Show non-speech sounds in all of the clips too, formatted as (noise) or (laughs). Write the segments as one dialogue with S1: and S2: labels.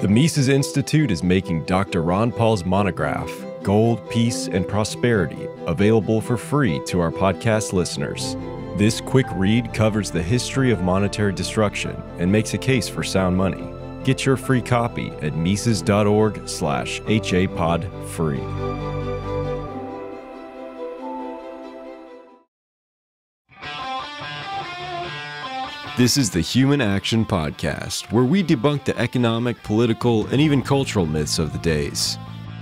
S1: The Mises Institute is making Dr. Ron Paul's monograph, Gold, Peace, and Prosperity, available for free to our podcast listeners. This quick read covers the history of monetary destruction and makes a case for sound money. Get your free copy at Mises.org slash HAPod This is the Human Action Podcast, where we debunk the economic, political, and even cultural myths of the days.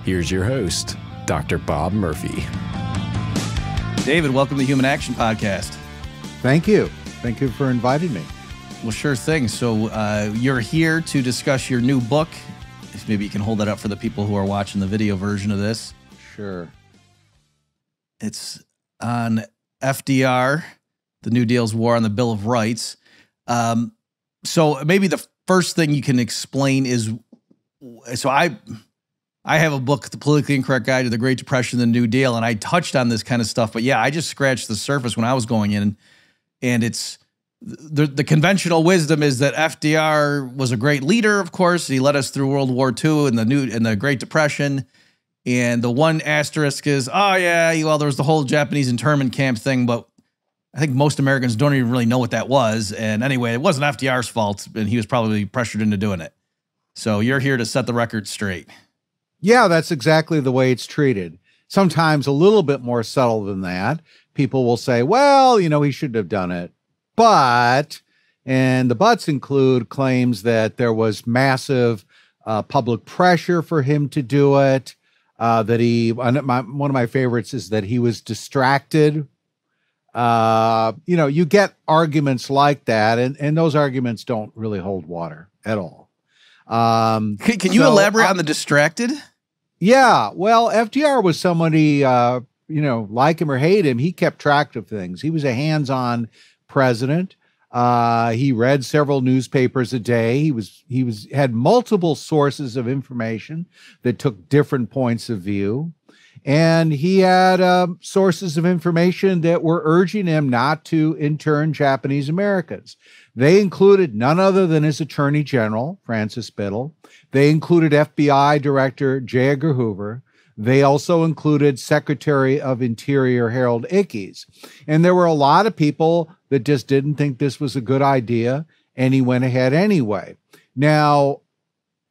S1: Here's your host, Dr. Bob Murphy.
S2: David, welcome to the Human Action Podcast.
S3: Thank you. Thank you for inviting me.
S2: Well, sure thing. So, uh, you're here to discuss your new book. If maybe you can hold that up for the people who are watching the video version of this.
S3: Sure.
S2: It's on FDR, the New Deal's War on the Bill of Rights. Um, so maybe the first thing you can explain is so I I have a book, The Politically Incorrect Guide to the Great Depression, the New Deal, and I touched on this kind of stuff. But yeah, I just scratched the surface when I was going in, and it's the the conventional wisdom is that FDR was a great leader. Of course, he led us through World War II and the new and the Great Depression. And the one asterisk is, oh yeah, you well, there was the whole Japanese internment camp thing, but I think most Americans don't even really know what that was. And anyway, it wasn't FDR's fault, and he was probably pressured into doing it. So you're here to set the record straight.
S3: Yeah, that's exactly the way it's treated. Sometimes a little bit more subtle than that. People will say, well, you know, he shouldn't have done it. But, and the buts include claims that there was massive uh, public pressure for him to do it. Uh, that he, one of my favorites is that he was distracted uh, you know, you get arguments like that, and, and those arguments don't really hold water at all.
S2: Um, can, can you so, elaborate uh, on the distracted?
S3: Yeah, well, FDR was somebody, uh, you know, like him or hate him, he kept track of things. He was a hands on president. Uh, he read several newspapers a day. He was he was had multiple sources of information that took different points of view. And he had uh, sources of information that were urging him not to intern Japanese Americans. They included none other than his attorney general, Francis Biddle. They included FBI Director J. Edgar Hoover. They also included Secretary of Interior Harold Ickes. And there were a lot of people that just didn't think this was a good idea, and he went ahead anyway. Now,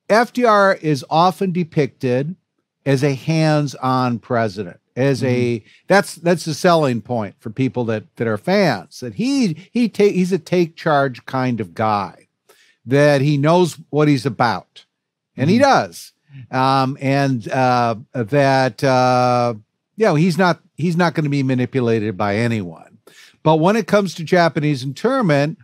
S3: FDR is often depicted as a hands-on president as mm-hmm. a that's that's the selling point for people that that are fans that he he take he's a take charge kind of guy that he knows what he's about and mm-hmm. he does um and uh that uh you know he's not he's not going to be manipulated by anyone but when it comes to japanese internment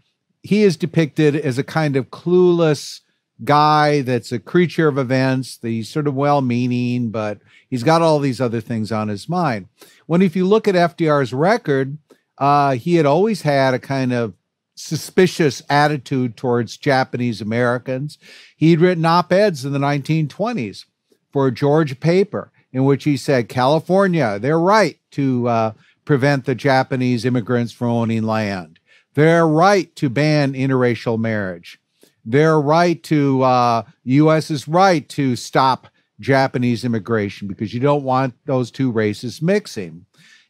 S3: he is depicted as a kind of clueless guy that's a creature of events. He's sort of well meaning, but he's got all these other things on his mind. When, if you look at FDR's record, uh, he had always had a kind of suspicious attitude towards Japanese Americans. He'd written op eds in the 1920s for a Georgia paper in which he said, California, they're right to uh, prevent the Japanese immigrants from owning land. They're right to ban interracial marriage their right to uh, U.S.'s right to stop Japanese immigration because you don't want those two races mixing.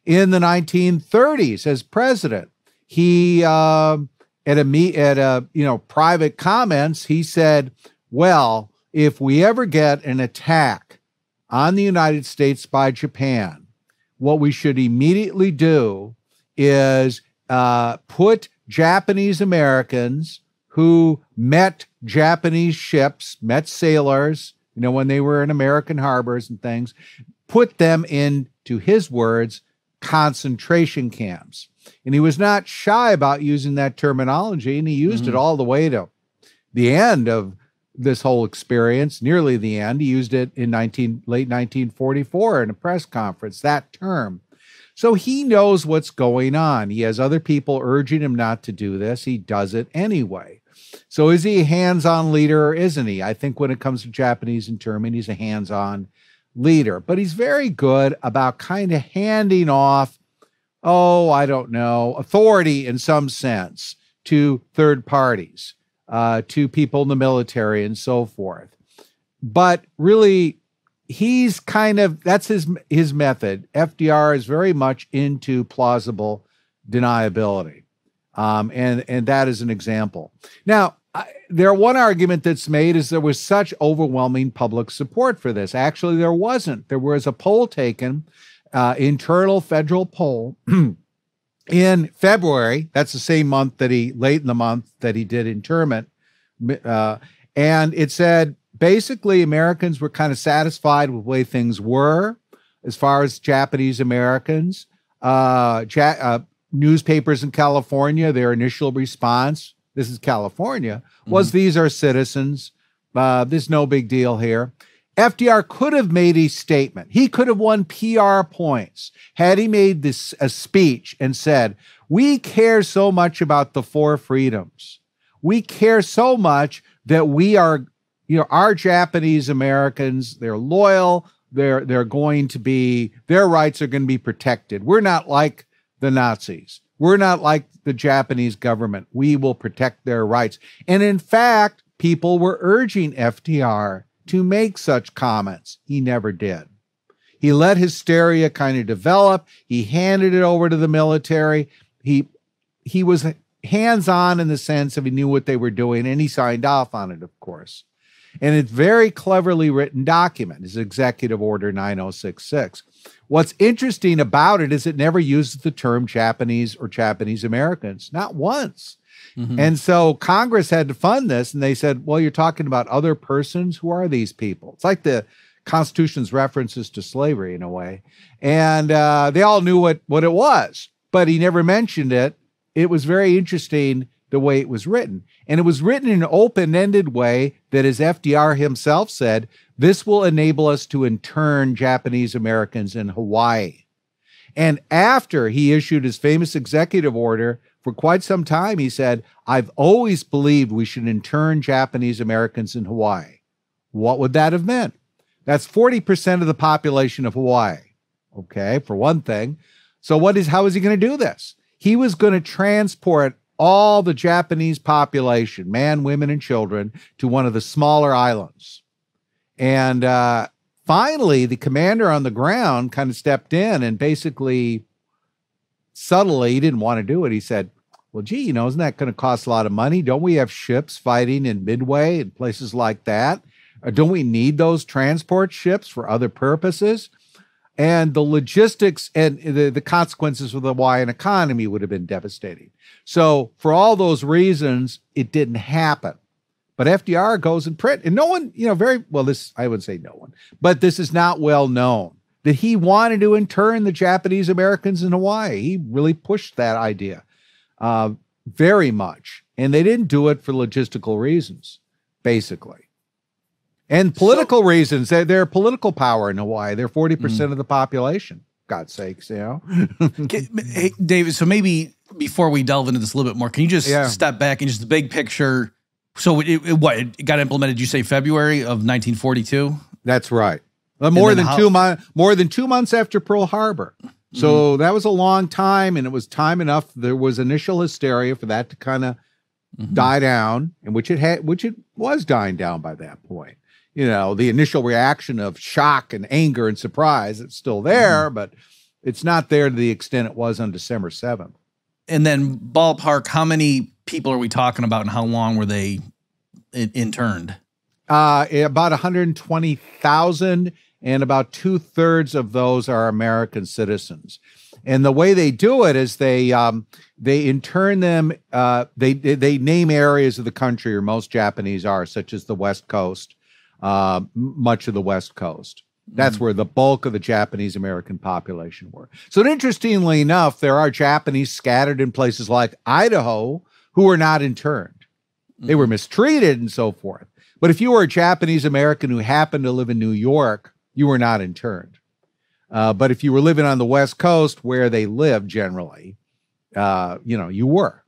S3: In the 1930s, as president, he uh, at a meet at a you know private comments he said, "Well, if we ever get an attack on the United States by Japan, what we should immediately do is uh, put Japanese Americans." who met Japanese ships, met sailors, you know, when they were in American harbors and things, put them in, to his words, concentration camps. And he was not shy about using that terminology, and he used mm-hmm. it all the way to the end of this whole experience, nearly the end. He used it in 19, late 1944 in a press conference, that term. So he knows what's going on. He has other people urging him not to do this. He does it anyway. So is he a hands-on leader or isn't he? I think when it comes to Japanese internment, he's a hands-on leader, but he's very good about kind of handing off, oh, I don't know, authority in some sense to third parties, uh, to people in the military and so forth. but really, he's kind of that's his his method. FDR is very much into plausible deniability, um, and and that is an example. Now, I, there one argument that's made is there was such overwhelming public support for this. Actually, there wasn't. There was a poll taken, uh, internal federal poll. (clears throat) in February, that's the same month that he, late in the month that he did internment, uh, and it said basically Americans were kind of satisfied with the way things were as far as Japanese Americans. Uh, ja- uh, newspapers in California, their initial response, this is California, was mm-hmm. these are citizens. Uh, there's no big deal here. FDR could have made a statement. He could have won PR points had he made this a speech and said, "We care so much about the four freedoms. We care so much that we are you know, our Japanese Americans, they're loyal, they're they're going to be their rights are going to be protected. We're not like the Nazis. We're not like the Japanese government. We will protect their rights. And in fact, people were urging FDR to make such comments. He never did. He let hysteria kind of develop. He handed it over to the military. He he was hands on in the sense of he knew what they were doing and he signed off on it, of course. And it's very cleverly written document, is Executive Order 9066. What's interesting about it is it never uses the term Japanese or Japanese Americans, not once. Mm-hmm. And so Congress had to fund this, and they said, well, you're talking about other persons. Who are these people? It's like the Constitution's references to slavery in a way. And uh, they all knew what, what it was, but he never mentioned it. It was very interesting the way it was written. And it was written in an open ended way that, as FDR himself said, this will enable us to intern Japanese Americans in Hawaii. And after he issued his famous executive order, for quite some time, he said, I've always believed we should intern Japanese Americans in Hawaii. What would that have meant? That's 40% of the population of Hawaii. Okay, for one thing. So what is how is he going to do this? He was going to transport all the Japanese population, man, women, and children, to one of the smaller islands. And uh, finally, the commander on the ground kind of stepped in and basically, subtly, he didn't want to do it. He said, well, gee, you know, isn't that going to cost a lot of money? Don't we have ships fighting in Midway and places like that? Or don't we need those transport ships for other purposes? And the logistics and the, the consequences for the Hawaiian economy would have been devastating. So for all those reasons, it didn't happen. But FDR goes and print, and no one, you know, very well. This I would say no one, but this is not well known that he wanted to intern the Japanese Americans in Hawaii. He really pushed that idea uh, very much, and they didn't do it for logistical reasons, basically, and political so, reasons. They're, they're political power in Hawaii. They're forty percent mm. of the population. God's sakes, you know. (laughs)
S2: hey, David, so maybe before we delve into this a little bit more, can you just yeah. step back and just the big picture? So, it, it, what it got implemented? You say February of 1942.
S3: That's right. Uh, more than how- two months. More than two months after Pearl Harbor. So mm-hmm. that was a long time, and it was time enough. There was initial hysteria for that to kind of mm-hmm. die down, and which it had, which it was dying down by that point you know, the initial reaction of shock and anger and surprise. It's still there, mm-hmm. but it's not there to the extent it was on December 7th.
S2: And then, ballpark, how many people are we talking about and how long were they in- interned?
S3: Uh, about 120,000, and about two thirds of those are American citizens. And the way they do it is they um, they intern them. Uh, they they name areas of the country, or most Japanese are, such as the West Coast, uh, much of the West Coast. That's mm where the bulk of the Japanese American population were. So, interestingly enough, there are Japanese scattered in places like Idaho who were not interned. They were mm-hmm. mistreated and so forth. But if you were a Japanese American who happened to live in New York, you were not interned. Uh, but if you were living on the West Coast where they lived generally, uh, you know, you were.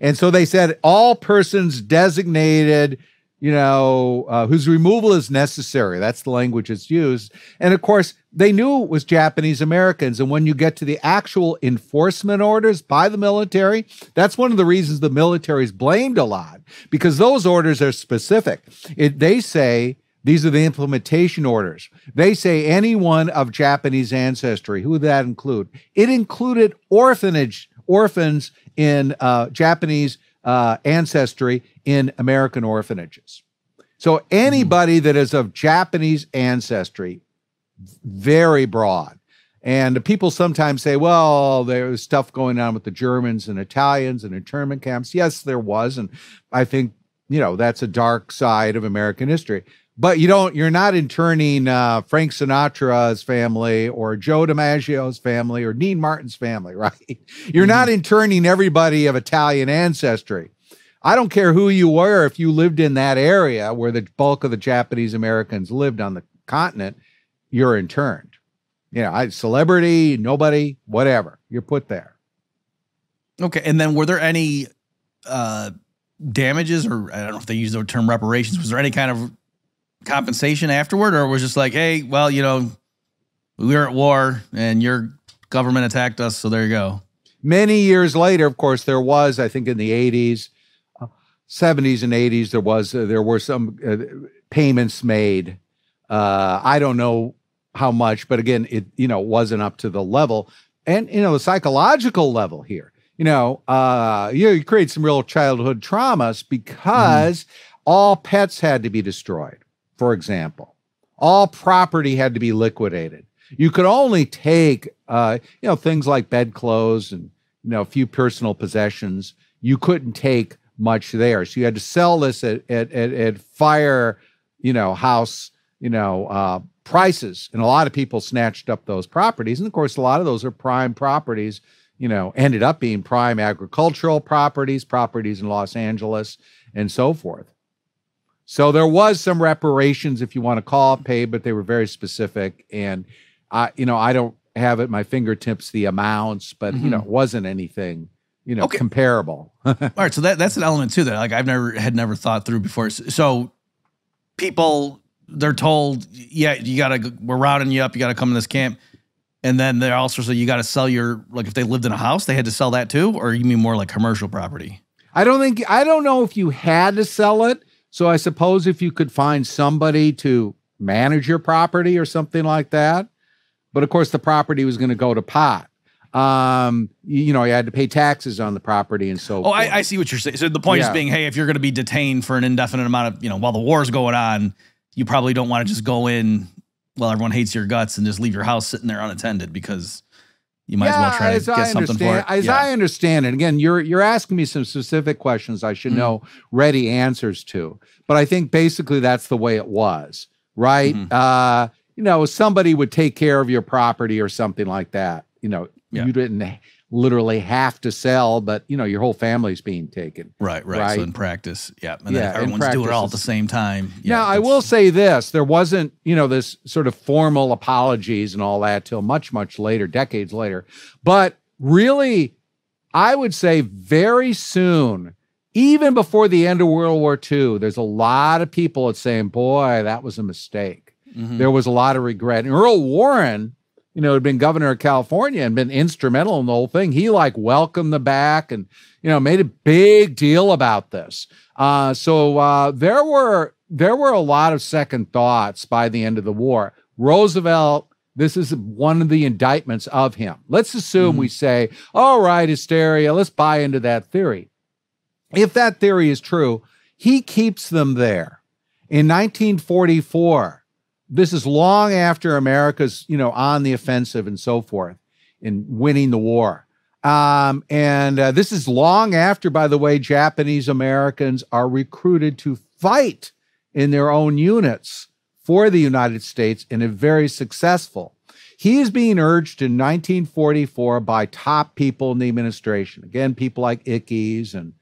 S3: And so they said all persons designated you know, uh, whose removal is necessary. That's the language that's used. And of course, they knew it was Japanese Americans. And when you get to the actual enforcement orders by the military, that's one of the reasons the military is blamed a lot because those orders are specific. It, they say These are the implementation orders. They say anyone of Japanese ancestry. Who would that include? It included orphanage orphans in uh, Japanese uh, ancestry in American orphanages. So anybody that is of Japanese ancestry, very broad. And people sometimes say, well, there's stuff going on with the Germans and Italians and internment camps. Yes, there was. And I think, you know, that's a dark side of American history. But you don't, you're not interning uh, Frank Sinatra's family or Joe DiMaggio's family or Dean Martin's family, (laughs) right? You're mm-hmm. not interning everybody of Italian ancestry. I don't care who you were, if you lived in that area where the bulk of the Japanese Americans lived on the continent, you're interned. You know, I, celebrity, nobody, whatever, you're put there.
S2: Okay. And then were there any uh, damages, or I don't know if they use the term reparations, was there any kind of compensation afterward, or was just like, hey, well, you know, we were at war and your government attacked us, so there you go.
S3: Many years later, of course, there was, I think, in the 80s, 70s and 80s there was uh, there were some uh, payments made uh, i don't know how much but again it you know wasn't up to the level and you know the psychological level here you know uh you, know, you create some real childhood traumas because mm. all pets had to be destroyed for example all property had to be liquidated you could only take uh you know things like bedclothes and you know a few personal possessions you couldn't take much there. So you had to sell this at at at, at fire, you know, house, you know, uh, prices, and a lot of people snatched up those properties. And of course, a lot of those are prime properties. You know, ended up being prime agricultural properties, properties in Los Angeles, and so forth. So there was some reparations, if you want to call it paid, but they were very specific. And I, you know, I don't have at my fingertips the amounts, but mm-hmm. you know, it wasn't anything you know, okay. comparable. (laughs)
S2: All right, so that that's an element too that like I've never had never thought through before. So people they're told, yeah, you gotta we're rounding you up, you gotta come to this camp. And then they're also so you gotta sell your like if they lived in a house, they had to sell that too, or you mean more like commercial property?
S3: I don't think I don't know if you had to sell it. So I suppose if you could find somebody to manage your property or something like that. But of course the property was going to go to pot um, you, you, know, you had to pay taxes on the property and so.
S2: Oh, I, I, see what you're saying. So the point yeah. is being, hey, if you're going to be detained for an indefinite amount of, you know, while the war is going on, you probably don't want to just go in while everyone hates your guts and just leave your house sitting there unattended because you might yeah, as well try to get I something for it.
S3: As
S2: yeah.
S3: I understand it, again, you're you're asking me some specific questions I should mm-hmm. know ready answers to. But I think basically that's the way it was, right? Mm-hmm. Uh, you know, somebody would take care of your property or something like that. You know, yeah. You didn't literally have to sell, but you know your whole family's being taken.
S2: Right, right. right? So in practice, yeah, and yeah, everyone's doing it all at the same time.
S3: Yeah, now I will say this: there wasn't you know this sort of formal apologies and all that till much, much later, decades later. But really, I would say very soon. Even before the end of World War II, there's a lot of people that saying, "Boy, that was a mistake." Mm-hmm. There was a lot of regret. And Earl Warren, you know, had been governor of California and been instrumental in the whole thing. He like welcomed the back and, you know, made a big deal about this. Uh, so uh, there were there were a lot of second thoughts by the end of the war. Roosevelt, this is one of the indictments of him. Let's assume mm-hmm. we say, all right, hysteria, let's buy into that theory. If that theory is true, he keeps them there. In 1944, this is long after America's, you know, on the offensive and so forth in winning the war. Um, and uh, this is long after, by the way, Japanese Americans are recruited to fight in their own units for the United States and are very successful. He is being urged in 1944 by top people in the administration, again, people like Ickes and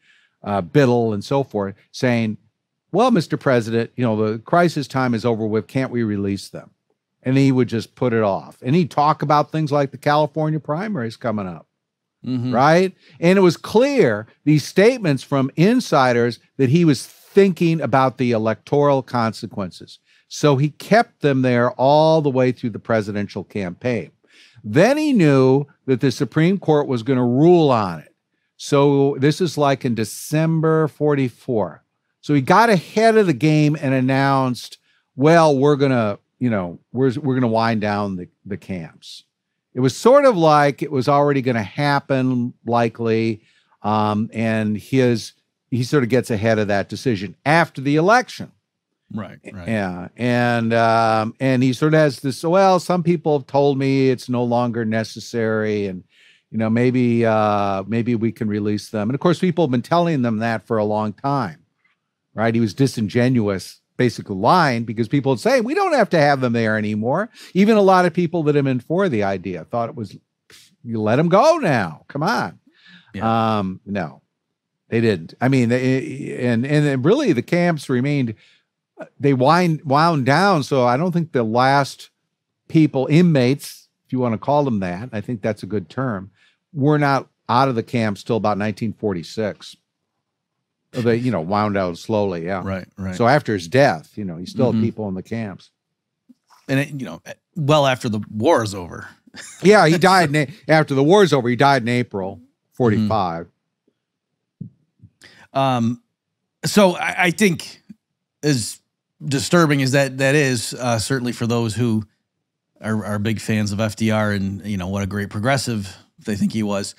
S3: uh, Biddle and so forth, saying, well, Mr. President, you know, the crisis time is over with. Can't we release them? And he would just put it off. And he'd talk about things like the California primaries coming up. Mm-hmm. Right. And it was clear, these statements from insiders, that he was thinking about the electoral consequences. So he kept them there all the way through the presidential campaign. Then he knew that the Supreme Court was going to rule on it. So this is like in December 44. So he got ahead of the game and announced well, we're gonna, you know, we're we're gonna wind down the the camps. It was sort of like it was already going to happen, likely, um, and his he sort of gets ahead of that decision after the election.
S2: Right. Right.
S3: Yeah, and um, and he sort of has this. Well, some people have told me it's no longer necessary, and you know maybe uh, maybe we can release them. And of course, people have been telling them that for a long time, right? He was disingenuous, basically lying because people would say we don't have to have them there anymore. Even a lot of people that have been for the idea thought it was you let them go now. Come on,
S2: Yeah.
S3: um, no, they didn't. I mean, they, and and really the camps remained they wind wound down. So I don't think the last people, inmates, if you want to call them that, I think that's a good term, were not out of the camps till about 1946. They, you know, wound out slowly. Yeah.
S2: Right. Right.
S3: So after his death, you know, he still
S2: Mhm.
S3: had people in the camps.
S2: and it, you know, well after the war is over. (laughs)
S3: Yeah, he died in, after the war's over. He died in April 45.
S2: Um, so I, I think as disturbing as that that is, uh, certainly for those who are, are big fans of FDR and you know what a great progressive they think he was.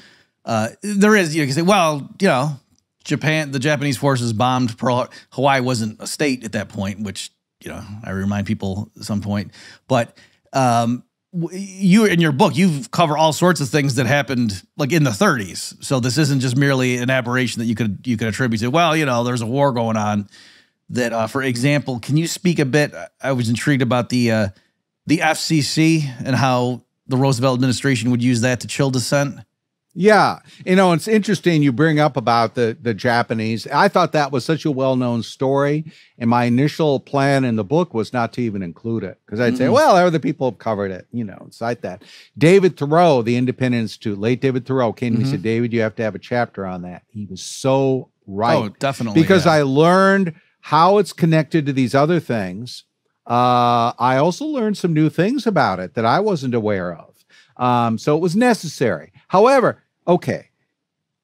S2: Uh, there is you know, you can say, well, you know, Japan, the Japanese forces bombed Pearl. Hawaii wasn't a state at that point, which you know I remind people at some point. But um, you in your book, you've covered all sorts of things that happened like in the 30s. So this isn't just merely an aberration that you could you could attribute to. Well, you know, there's a war going on. That, uh, for example, can you speak a bit? I was intrigued about the uh, the FCC and how the Roosevelt administration would use that to chill dissent.
S3: Yeah, you know, it's interesting you bring up about the the Japanese. I thought that was such a well-known story, and my initial plan in the book was not to even include it because I'd say,
S2: Mhm.
S3: well, other people have covered it, you know, cite that. David Theroux, the Independent Institute, late David Theroux came to me and said, David, you have to have a chapter on that. He was so right
S2: Oh, definitely.
S3: because
S2: yeah.
S3: I learned how it's connected to these other things. Uh, I also learned some new things about it that I wasn't aware of. Um, so it was necessary. However, okay,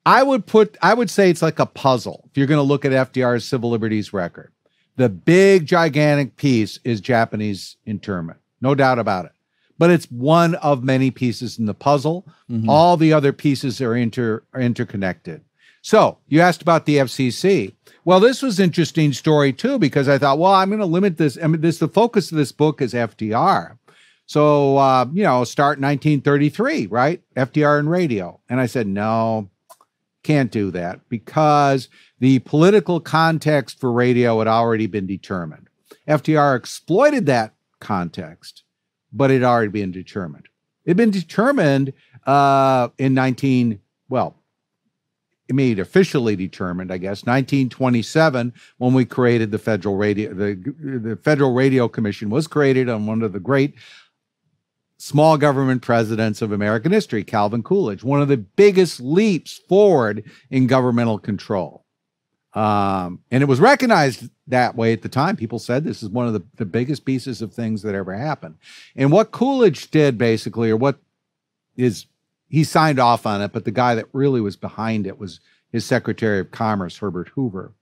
S3: I would put, I would say it's like a puzzle. If you're going to look at FDR's civil liberties record, the big, gigantic piece is Japanese internment, no doubt about it. But it's one of many pieces in the puzzle.
S2: Mhm.
S3: All the other pieces are inter are interconnected. So you asked about the FCC. Well, this was interesting story too because I thought, well, I'm going to limit this. I mean, this the focus of this book is FDR. So uh, you know, start 1933, right? FDR and radio, and I said no, can't do that because the political context for radio had already been determined. FDR exploited that context, but it had already been determined. It had been determined uh, in 19, well, it made officially determined, I guess, 1927 when we created the Federal Radio. The, the Federal Radio Commission was created on one of the great small government presidents of American history, Calvin Coolidge, one of the biggest leaps forward in governmental control. Um, and it was recognized that way at the time. People said this is one of the, the biggest pieces of things that ever happened. And what Coolidge did basically, or what is he signed off on it, but the guy that really was behind it was his Secretary of Commerce, Herbert Hoover.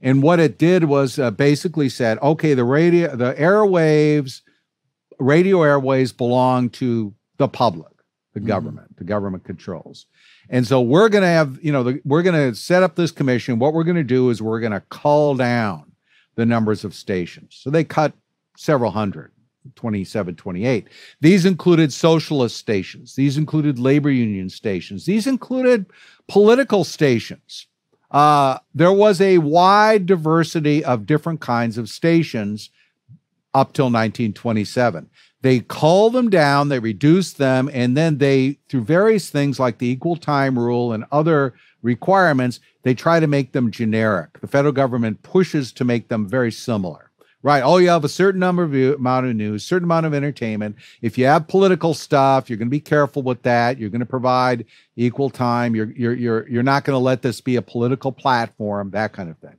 S3: And what it did was uh, basically said, okay, the radio, the airwaves, radio airways belong to the public, the
S2: Mhm.
S3: government, the government controls. And so we're going to have, you know, the, we're going to set up this commission. What we're going to do is we're going to cull down the numbers of stations. So they cut several hundred, 27, 28. These included socialist stations. These included labor union stations. These included political stations. Uh, there was a wide diversity of different kinds of stations up till 1927. They cull them down, they reduce them, and then they, through various things like the equal time rule and other requirements, they try to make them generic. The federal government pushes to make them very similar. Right. Oh, you have a certain number of amount of news, certain amount of entertainment. If you have political stuff, you're going to be careful with that. You're going to provide equal time. You're you're you're you're not going to let this be a political platform, that kind of thing.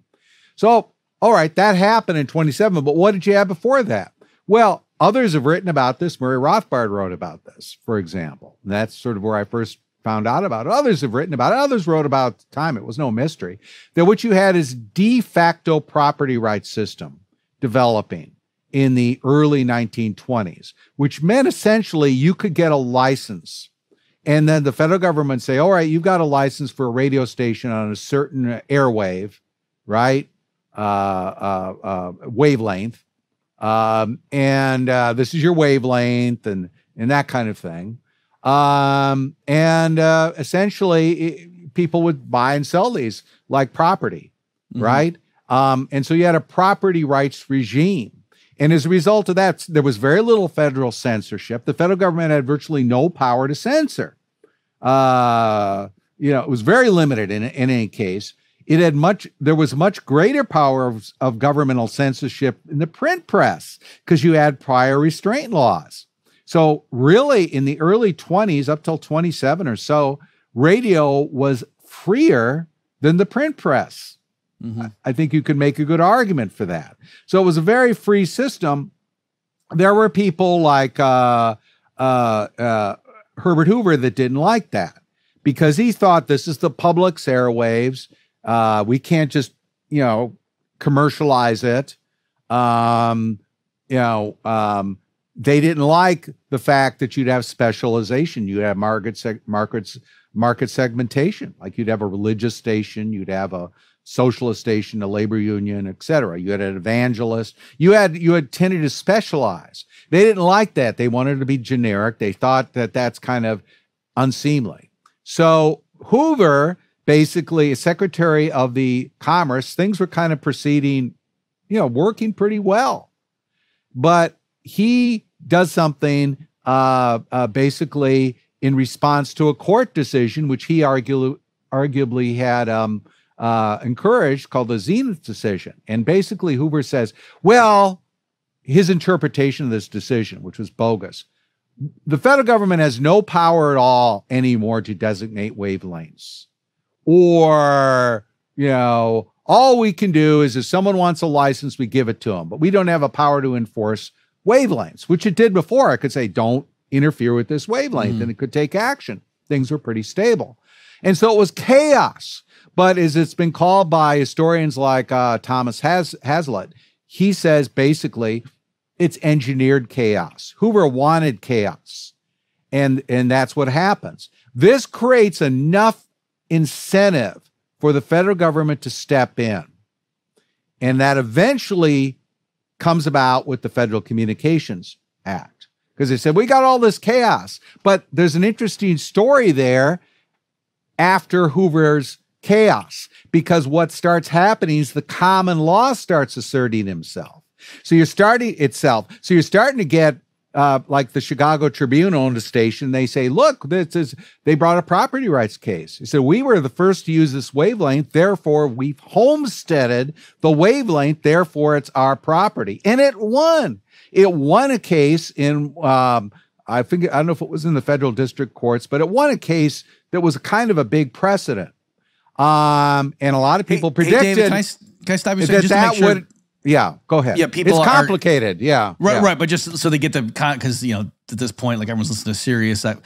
S3: So, all right, that happened in 27. But what did you have before that? Well, others have written about this. Murray Rothbard wrote about this, for example. And that's sort of where I first found out about it. Others have written about it. Others wrote about the time. It was no mystery. That what you had is de facto property rights system developing in the early 1920s, which meant essentially you could get a license. And then the federal government say, all right, you've got a license for a radio station on a certain airwave, right? Uh, uh, uh, wavelength. Um, and uh, this is your wavelength and, and that kind of thing. Um, and uh, essentially, it, people would buy and sell these like property, mm-hmm. right? Um, and so you had a property rights regime. And as a result of that, there was very little federal censorship. The federal government had virtually no power to censor. Uh, you know, it was very limited in, in any case. It had much, there was much greater power of, of governmental censorship in the print press because you had prior restraint laws. So, really, in the early 20s, up till 27 or so, radio was freer than the print press. Mm-hmm. I think you could make a good argument for that. So, it was a very free system. There were people like uh, uh, uh, Herbert Hoover that didn't like that because he thought this is the public's airwaves. Uh, we can't just, you know, commercialize it. Um, you know, um, they didn't like the fact that you'd have specialization. You'd have market seg- markets market segmentation. Like you'd have a religious station, you'd have a socialist station, a labor union, etc. You had an evangelist. You had you had tended to specialize. They didn't like that. They wanted to be generic. They thought that that's kind of unseemly. So Hoover, basically, Secretary of the Commerce, things were kind of proceeding, you know, working pretty well. But he does something uh, uh, basically in response to a court decision, which he argu- arguably had um, uh, encouraged, called the Zenith decision. And basically, Hoover says, well, his interpretation of this decision, which was bogus, the federal government has no power at all anymore to designate wavelengths. Or, you know, all we can do is if someone wants a license, we give it to them, but we don't have a power to enforce wavelengths, which it did before. I could say, don't interfere with this wavelength, mm. and it could take action. Things were pretty stable. And so it was chaos. But as it's been called by historians like uh, Thomas Has- Hazlett, he says basically it's engineered chaos. Hoover wanted chaos. And, and that's what happens. This creates enough incentive for the federal government to step in. And that eventually comes about with the Federal Communications Act. Because they said, we got all this chaos. But there's an interesting story there after Hoover's chaos, because what starts happening is the common law starts asserting himself. So you're starting itself. So you're starting to get uh, like the Chicago Tribune owned a station. They say, look, this is, they brought a property rights case. He said, we were the first to use this wavelength. Therefore, we've homesteaded the wavelength. Therefore, it's our property. And it won. It won a case in, um, I think, I don't know if it was in the federal district courts, but it won a case that was kind of a big precedent. Um, and a lot of people hey, predicted. Hey David,
S2: can, I, can I stop you that, that sure? would,
S3: yeah, go ahead.
S2: Yeah, people
S3: it's complicated.
S2: Are,
S3: yeah,
S2: right,
S3: yeah.
S2: right. But just so they get the because you know at this point, like everyone's listening to Sirius. That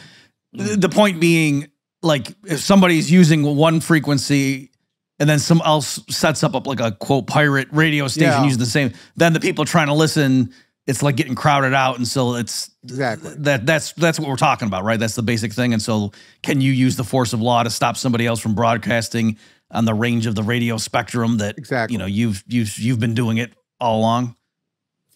S2: the point being, like if somebody's using one frequency and then some else sets up, up like a quote pirate radio station yeah. using the same, then the people trying to listen, it's like getting crowded out, and so it's
S3: exactly
S2: that. That's that's what we're talking about, right? That's the basic thing. And so, can you use the force of law to stop somebody else from broadcasting? On the range of the radio spectrum that
S3: exactly.
S2: you know you've you've you've been doing it all along.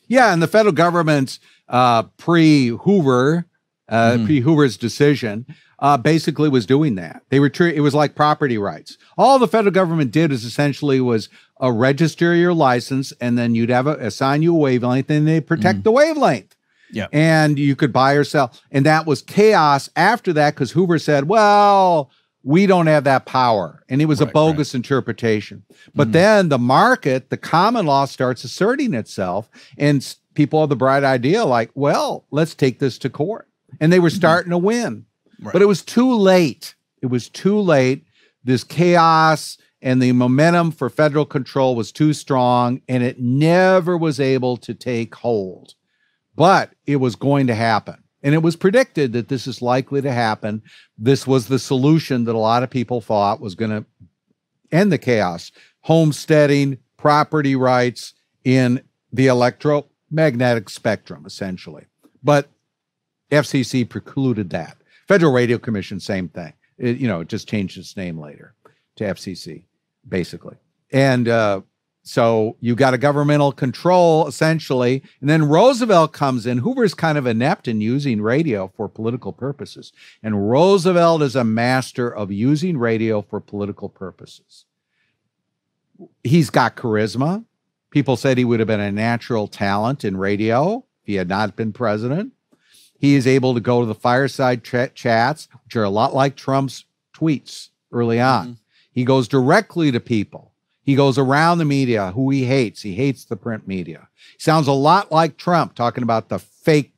S3: Yeah, and the federal government uh, pre Hoover, uh, mm. pre Hoover's decision, uh, basically was doing that. They were tre- it was like property rights. All the federal government did is essentially was uh, register your license, and then you'd have a, assign you a wavelength, and they protect mm. the wavelength.
S2: Yeah,
S3: and you could buy or sell, and that was chaos after that because Hoover said, "Well, we don't have that power. And it was right, a bogus right. interpretation. But mm-hmm. then the market, the common law starts asserting itself, and people have the bright idea like, well, let's take this to court. And they were mm-hmm. starting mm-hmm. to win. Right. But it was too late. It was too late. This chaos and the momentum for federal control was too strong, and it never was able to take hold. But it was going to happen. And it was predicted that this is likely to happen. This was the solution that a lot of people thought was going to end the chaos. Homesteading, property rights in the electromagnetic spectrum, essentially. But FCC precluded that. Federal Radio Commission, same thing. It, you know, it just changed its name later to FCC, basically. And uh, so you got a governmental control essentially. And then Roosevelt comes in. Hoover's kind of inept in using radio for political purposes. And Roosevelt is a master of using radio for political purposes. He's got charisma. People said he would have been a natural talent in radio if he had not been president. He is able to go to the fireside ch- chats, which are a lot like Trump's tweets early on. Mm-hmm. He goes directly to people. He goes around the media who he hates. He hates the print media. He sounds a lot like Trump talking about the fake,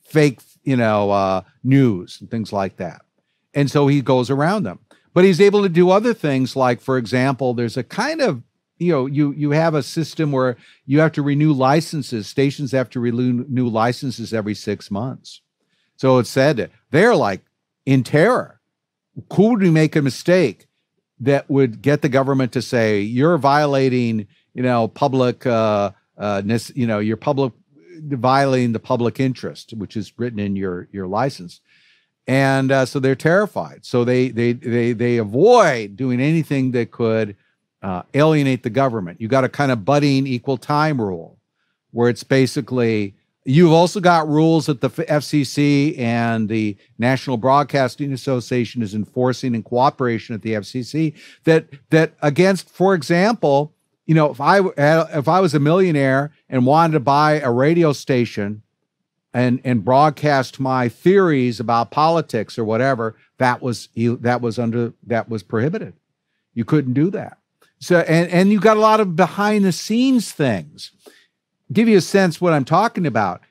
S3: fake, you know, uh, news and things like that. And so he goes around them. But he's able to do other things like, for example, there's a kind of you know you you have a system where you have to renew licenses stations have to renew new licenses every six months so it said they're like in terror could we make a mistake that would get the government to say you're violating you know public uh, uh you know your public violating the public interest which is written in your your license and uh, so they're terrified so they they they they avoid doing anything that could uh, alienate the government. You got a kind of budding equal time rule where it's basically you've also got rules that the FCC and the National Broadcasting Association is enforcing in cooperation at the FCC that that against for example, you know, if I if I was a millionaire and wanted to buy a radio station and and broadcast my theories about politics or whatever, that was that was under that was prohibited. You couldn't do that. So and and you got a lot of behind the scenes things. Give you a sense what I'm talking about.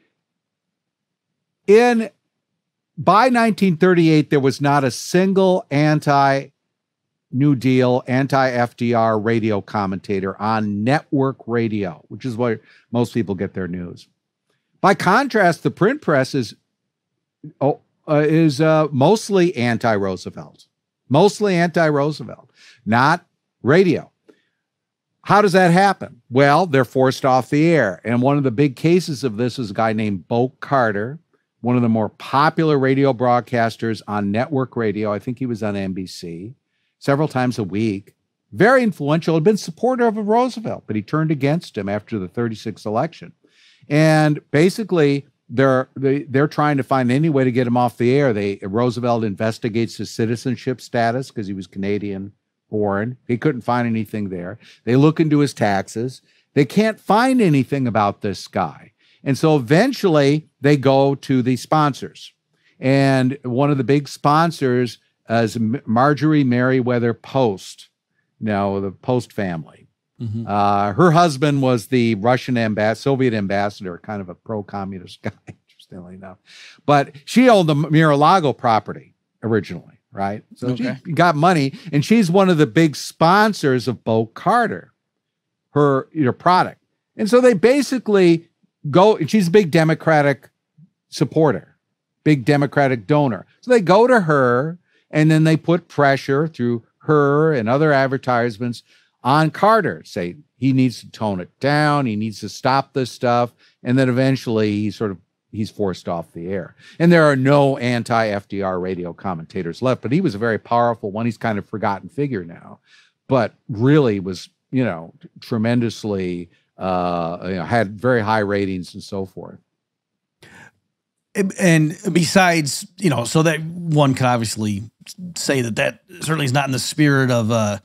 S3: In by 1938, there was not a single anti New Deal, anti FDR radio commentator on network radio, which is where most people get their news. By contrast, the print press is oh, uh, is uh, mostly anti Roosevelt, mostly anti Roosevelt, not radio. How does that happen? Well, they're forced off the air. And one of the big cases of this is a guy named Boake Carter, one of the more popular radio broadcasters on network radio. I think he was on NBC several times a week. Very influential, had been supporter of Roosevelt, but he turned against him after the 36 election. And basically, they're they, they're trying to find any way to get him off the air. They Roosevelt investigates his citizenship status because he was Canadian born. They couldn't find anything there. They look into his taxes. They can't find anything about this guy. And so eventually they go to the sponsors. And one of the big sponsors is Marjorie Merriweather Post, now the Post family. Mm-hmm. Uh, her husband was the Russian ambassador, Soviet ambassador, kind of a pro communist (laughs) guy, interestingly enough. But she owned the Mar-a-Lago property originally right? So okay. she got money, and she's one of the big sponsors of Boake Carter, her your product. And so they basically go. She's a big Democratic supporter, big Democratic donor. So they go to her, and then they put pressure through her and other advertisements on Carter. Say he needs to tone it down. He needs to stop this stuff, and then eventually he sort of he's forced off the air. And there are no anti FDR radio commentators left, but he was a very powerful one. He's kind of forgotten figure now, but really was, you know, tremendously, uh, you know, had very high ratings and so forth.
S2: And besides, you know, so that one can obviously say that that certainly is not in the spirit of uh,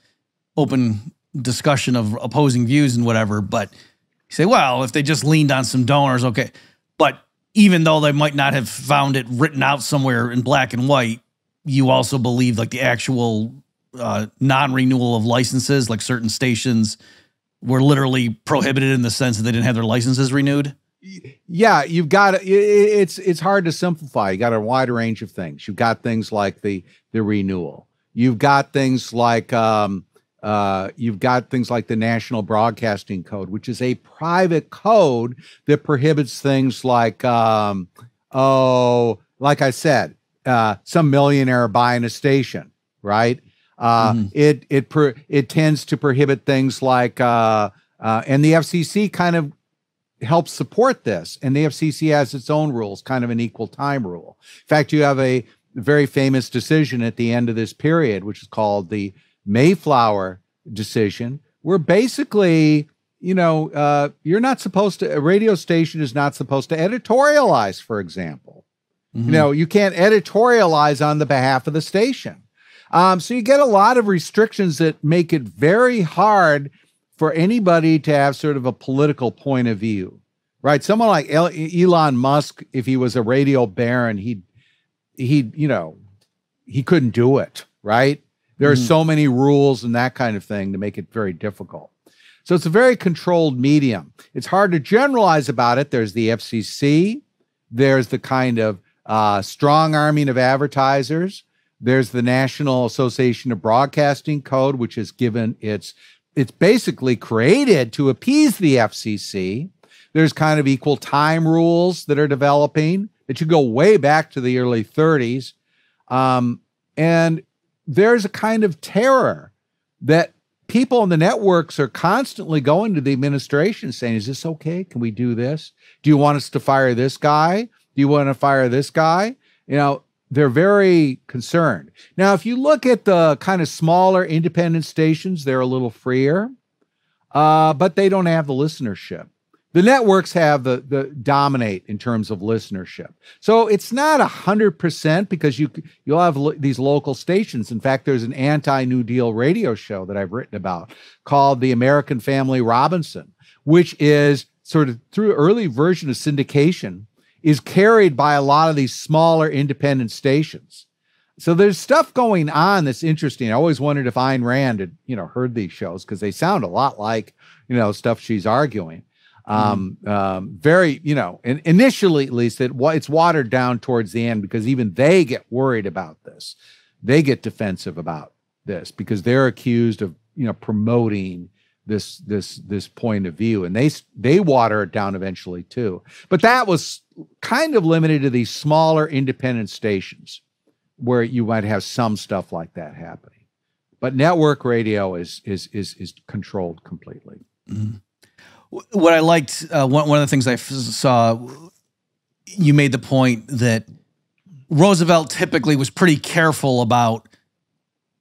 S2: open discussion of opposing views and whatever. But you say, well, if they just leaned on some donors, okay. But even though they might not have found it written out somewhere in black and white, you also believe like the actual uh, non-renewal of licenses, like certain stations were literally prohibited in the sense that they didn't have their licenses renewed.
S3: Yeah, you've got it's it's hard to simplify. You got a wide range of things. You've got things like the the renewal. You've got things like um, uh, you've got things like the National Broadcasting Code, which is a private code that prohibits things like, um, oh, like I said, uh, some millionaire buying a station, right? Uh, mm. It it per, it tends to prohibit things like, uh, uh, and the FCC kind of helps support this. And the FCC has its own rules, kind of an equal time rule. In fact, you have a very famous decision at the end of this period, which is called the Mayflower decision, where basically, you know, uh, you're not supposed to, a radio station is not supposed to editorialize, for example. Mm-hmm. You know, you can't editorialize on the behalf of the station. Um, so you get a lot of restrictions that make it very hard for anybody to have sort of a political point of view, right? Someone like Elon Musk, if he was a radio baron, he'd, he'd, you know, he couldn't do it, right? There are mm. so many rules and that kind of thing to make it very difficult. So it's a very controlled medium. It's hard to generalize about it. There's the FCC, there's the kind of uh, strong arming of advertisers. There's the National Association of Broadcasting Code, which has given its it's basically created to appease the FCC. There's kind of equal time rules that are developing that you go way back to the early 30s. Um, and there's a kind of terror that people on the networks are constantly going to the administration saying, Is this okay? Can we do this? Do you want us to fire this guy? Do you want to fire this guy? You know, they're very concerned. Now, if you look at the kind of smaller independent stations, they're a little freer, uh, but they don't have the listenership. The networks have the the dominate in terms of listenership. So it's not a hundred percent because you you'll have lo- these local stations. In fact, there's an anti New Deal radio show that I've written about called the American Family Robinson, which is sort of through early version of syndication is carried by a lot of these smaller independent stations. So there's stuff going on that's interesting. I always wondered if Ayn Rand had, you know, heard these shows because they sound a lot like, you know, stuff she's arguing. Um, mm-hmm. um, very, you know, in, initially at least, it it's watered down towards the end because even they get worried about this. They get defensive about this because they're accused of, you know, promoting this this this point of view and they they water it down eventually too but that was kind of limited to these smaller independent stations where you might have some stuff like that happening but network radio is is is is controlled completely mm-hmm.
S2: What i liked uh, one, one of the things I f- saw you made the point that roosevelt typically was pretty careful about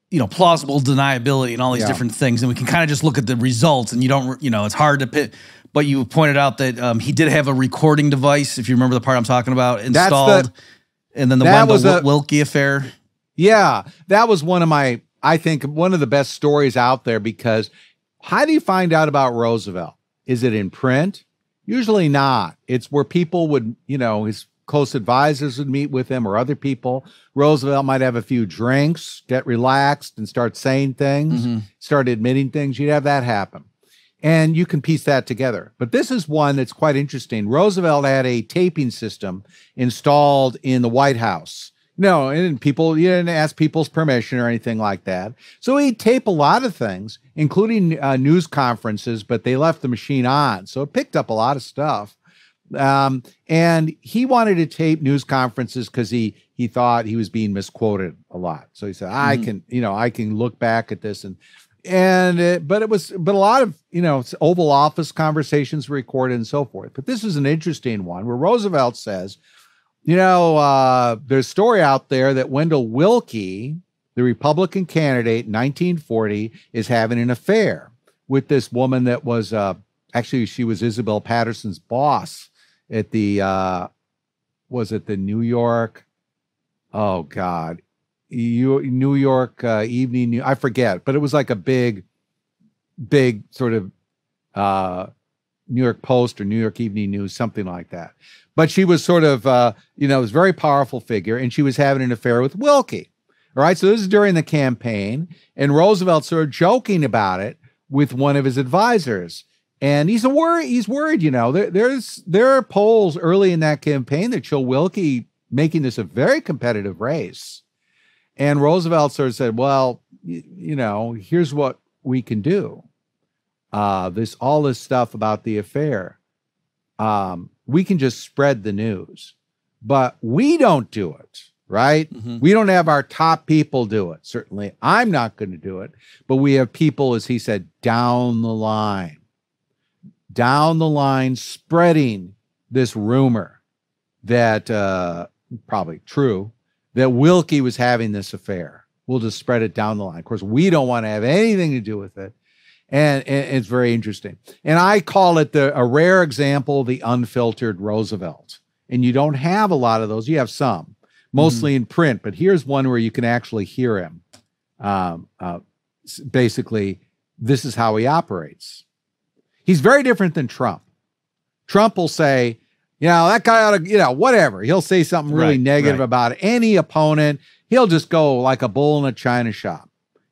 S2: you know plausible deniability and all these yeah. different things and we can kind of just look at the results and you don't you know it's hard to pit but you pointed out that um, he did have a recording device if you remember the part i'm talking about installed the, and then the wendell was a, willkie affair
S3: yeah that was one of my i think one of the best stories out there because how do you find out about roosevelt is it in print usually not it's where people would you know his close advisors would meet with him or other people. Roosevelt might have a few drinks, get relaxed, and start saying things, mm-hmm. start admitting things. You'd have that happen. And you can piece that together. But this is one that's quite interesting. Roosevelt had a taping system installed in the White House. No, and people, you didn't ask people's permission or anything like that. So he'd tape a lot of things, including uh, news conferences, but they left the machine on. So it picked up a lot of stuff. Um, and he wanted to tape news conferences because he he thought he was being misquoted a lot. So he said, "I mm-hmm. can, you know, I can look back at this and." And it, but it was but a lot of you know Oval Office conversations were recorded and so forth. But this is an interesting one where Roosevelt says, you know, uh, there's a story out there that Wendell Willkie, the Republican candidate in 1940, is having an affair with this woman that was uh, actually she was Isabel Paterson's boss at the uh was it the New York? Oh god. New York uh, evening I forget but it was like a big big sort of uh New York Post or New York Evening News something like that but she was sort of uh you know was a very powerful figure and she was having an affair with Willkie. all right so this is during the campaign and Roosevelt sort of joking about it with one of his advisors and he's a worry. He's worried. You know, there, there's there are polls early in that campaign that show Willkie making this a very competitive race. And Roosevelt sort of said, "Well, you, you know, here's what we can do. Uh, this all this stuff about the affair. Um, we can just spread the news, but we don't do it." right? Mm-hmm. We don't have our top people do it. Certainly, I'm not going to do it, but we have people, as he said, down the line down the line spreading this rumor that uh, probably true that Willkie was having this affair. We'll just spread it down the line. Of course, we don't want to have anything to do with it. And, and it's very interesting. And I call it the a rare example, the unfiltered Roosevelt. And you don't have a lot of those. You have some, mostly mm. in print, but here's one where you can actually hear him. Um, uh, basically, this is how he operates. He's very different than Trump. Trump will say, you know, that guy ought to, you know, whatever. He'll say something really right, negative right. about any opponent. He'll just go like a bull in a china shop,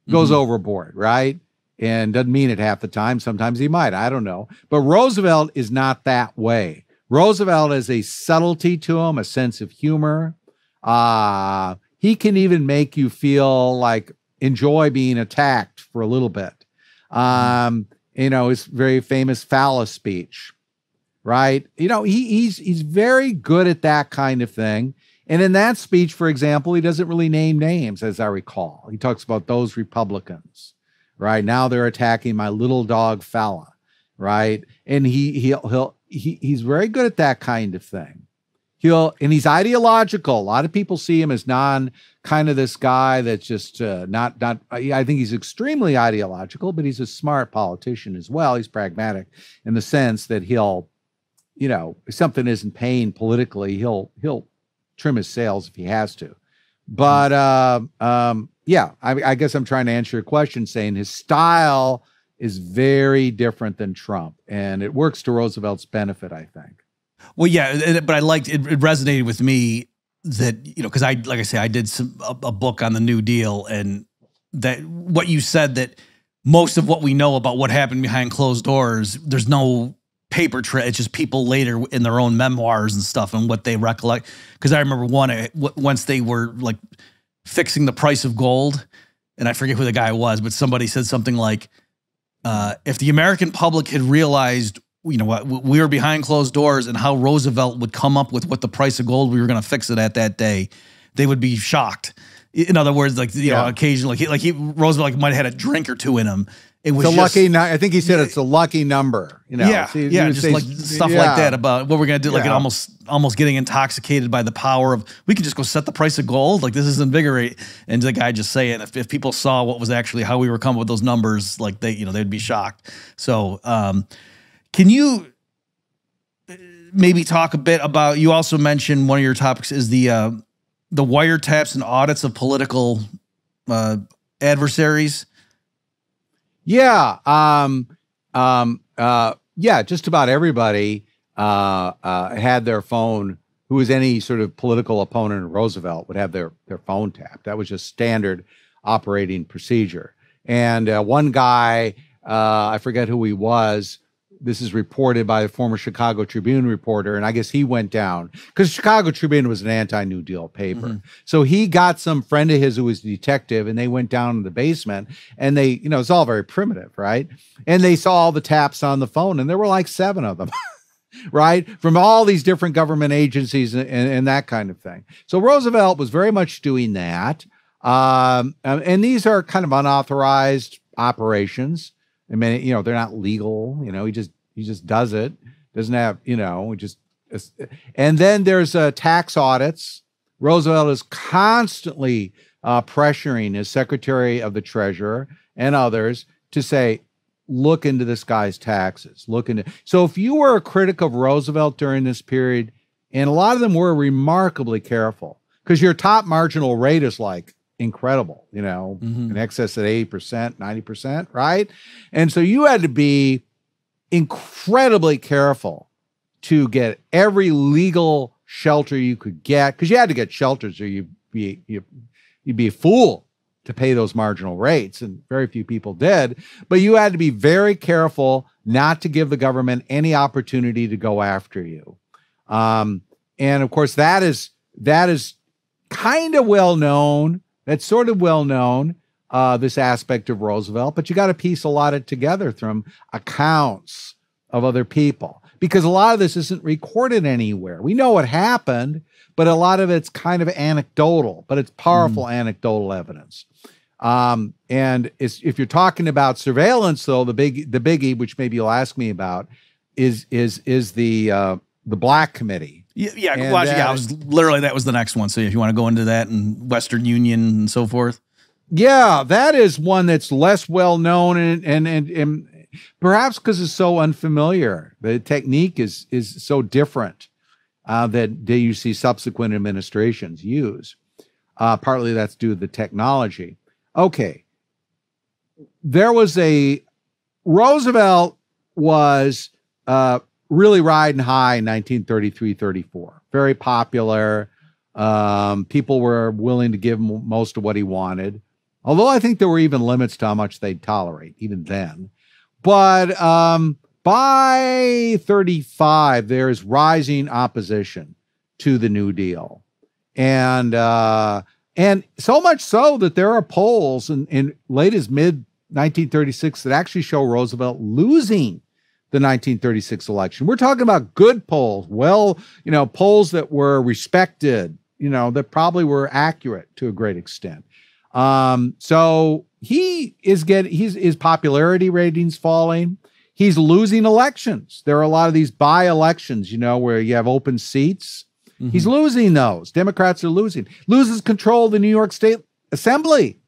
S3: goes mm-hmm. overboard, right? And doesn't mean it half the time. Sometimes he might. I don't know. But Roosevelt is not that way. Roosevelt has a subtlety to him, a sense of humor. Uh, he can even make you feel like enjoy being attacked for a little bit. Mm-hmm. Um, you know, his very famous Fala's speech right? You know, he, he's he's very good at that kind of thing. And in that speech, for example, he doesn't really name names, as I recall. He talks about those Republicans, right? Now they're attacking my little dog Fala, right? And he he'll he'll he, he's very good at that kind of thing. He'll and he's ideological. A lot of people see him as non kind of this guy that's just uh, not not. I think he's extremely ideological, but he's a smart politician as well. He's pragmatic in the sense that he'll you know, if something isn't paying politically, he'll he'll trim his sails if he has to. But uh, um, yeah, I, I, guess I'm trying to answer your question, saying his style is very different than Trump, and it works to Roosevelt's benefit, I think.
S2: Well, yeah, but I liked it, it resonated with me that you know because I like I say I did some a, a book on the New Deal, and that what you said that most of what we know about what happened behind closed doors, there's no paper trail. It's just people later in their own memoirs and stuff and what they recollect. Because I remember one uh, once they were like fixing the price of gold, and I forget who the guy was, but somebody said something like, uh, "If the American public had realized." You know what? We were behind closed doors, and how Roosevelt would come up with what the price of gold we were going to fix it at that day, they would be shocked. In other words, like you yeah. know, occasionally, like he, like he Roosevelt like might have had a drink or two in him,
S3: it was it's a just, lucky. I think he said it's a lucky number. You know,
S2: yeah, so yeah, just say, like stuff yeah. like that about what we're gonna do, like yeah. almost almost getting intoxicated by the power of we can just go set the price of gold. Like this is invigorate. And the guy just saying, if, if people saw what was actually how we were coming with those numbers, like they, you know, they'd be shocked. So, um, can you uh, maybe talk a bit about? You also mentioned one of your topics is the uh, the wiretaps and audits of political uh, adversaries.
S3: Yeah. Um, um, uh, yeah, just about everybody uh, uh, had their phone. Who was any sort of political opponent of Roosevelt would have their their phone tapped. That was just standard operating procedure. And uh, one guy, uh, I forget who he was, this is reported by a former Chicago Tribune reporter, and I guess he went down because Chicago Tribune was an anti-New Deal paper. Mm-hmm. So he got some friend of his who was a detective, and they went down in the basement, and they, you know, it's all very primitive, right? And they saw all the taps on the phone, and there were like seven of them. (laughs) right? From all these different government agencies and, and, that kind of thing. So Roosevelt was very much doing that. Um, and these are kind of unauthorized operations. I mean, you know, they're not legal. You know, he just he just does it. Doesn't have, you know, just. And then there's uh, tax audits. Roosevelt is constantly uh, pressuring his Secretary of the Treasurer and others to say, look into this guy's taxes. Look into. So if you were a critic of Roosevelt during this period, and a lot of them were remarkably careful, because your top marginal rate is like incredible, you know, mm-hmm. in excess of 80%, 90%, right? And so you had to be incredibly careful to get every legal shelter you could get because you had to get shelters or you'd be you, you'd be a fool to pay those marginal rates and very few people did but you had to be very careful not to give the government any opportunity to go after you um, and of course that is that is kind of well known that's sort of well known, uh, this aspect of Roosevelt, but you got to piece a lot of it together from accounts of other people because a lot of this isn't recorded anywhere. We know what happened, but a lot of it's kind of anecdotal, but it's powerful mm. anecdotal evidence. Um, and if you're talking about surveillance, though, the big the biggie, which maybe you'll ask me about, is is is the uh, the Black Committee.
S2: Yeah, yeah,
S3: And
S2: yeah. I was literally that was the next one. So if you want to go into that and Western Union and so forth.
S3: Yeah, that is one that's less well known and and and, and perhaps because it's so unfamiliar. The technique is is so different uh, that that you see subsequent administrations use. Uh, partly that's due to the technology. Okay, there was a Roosevelt was uh, really riding high in 1933 34. Very popular. Um, people were willing to give him most of what he wanted. Although I think there were even limits to how much they'd tolerate, even then. But um, by 35, there is rising opposition to the New Deal. And uh, and so much so that there are polls in, in late as mid 1936 that actually show Roosevelt losing the 1936 election. We're talking about good polls, well, you know, polls that were respected, you know, that probably were accurate to a great extent. Um, so he is getting his his popularity ratings falling. He's losing elections. There are a lot of these by elections, you know, where you have open seats. He's losing those. Democrats are losing. Loses control of the New York State Assembly,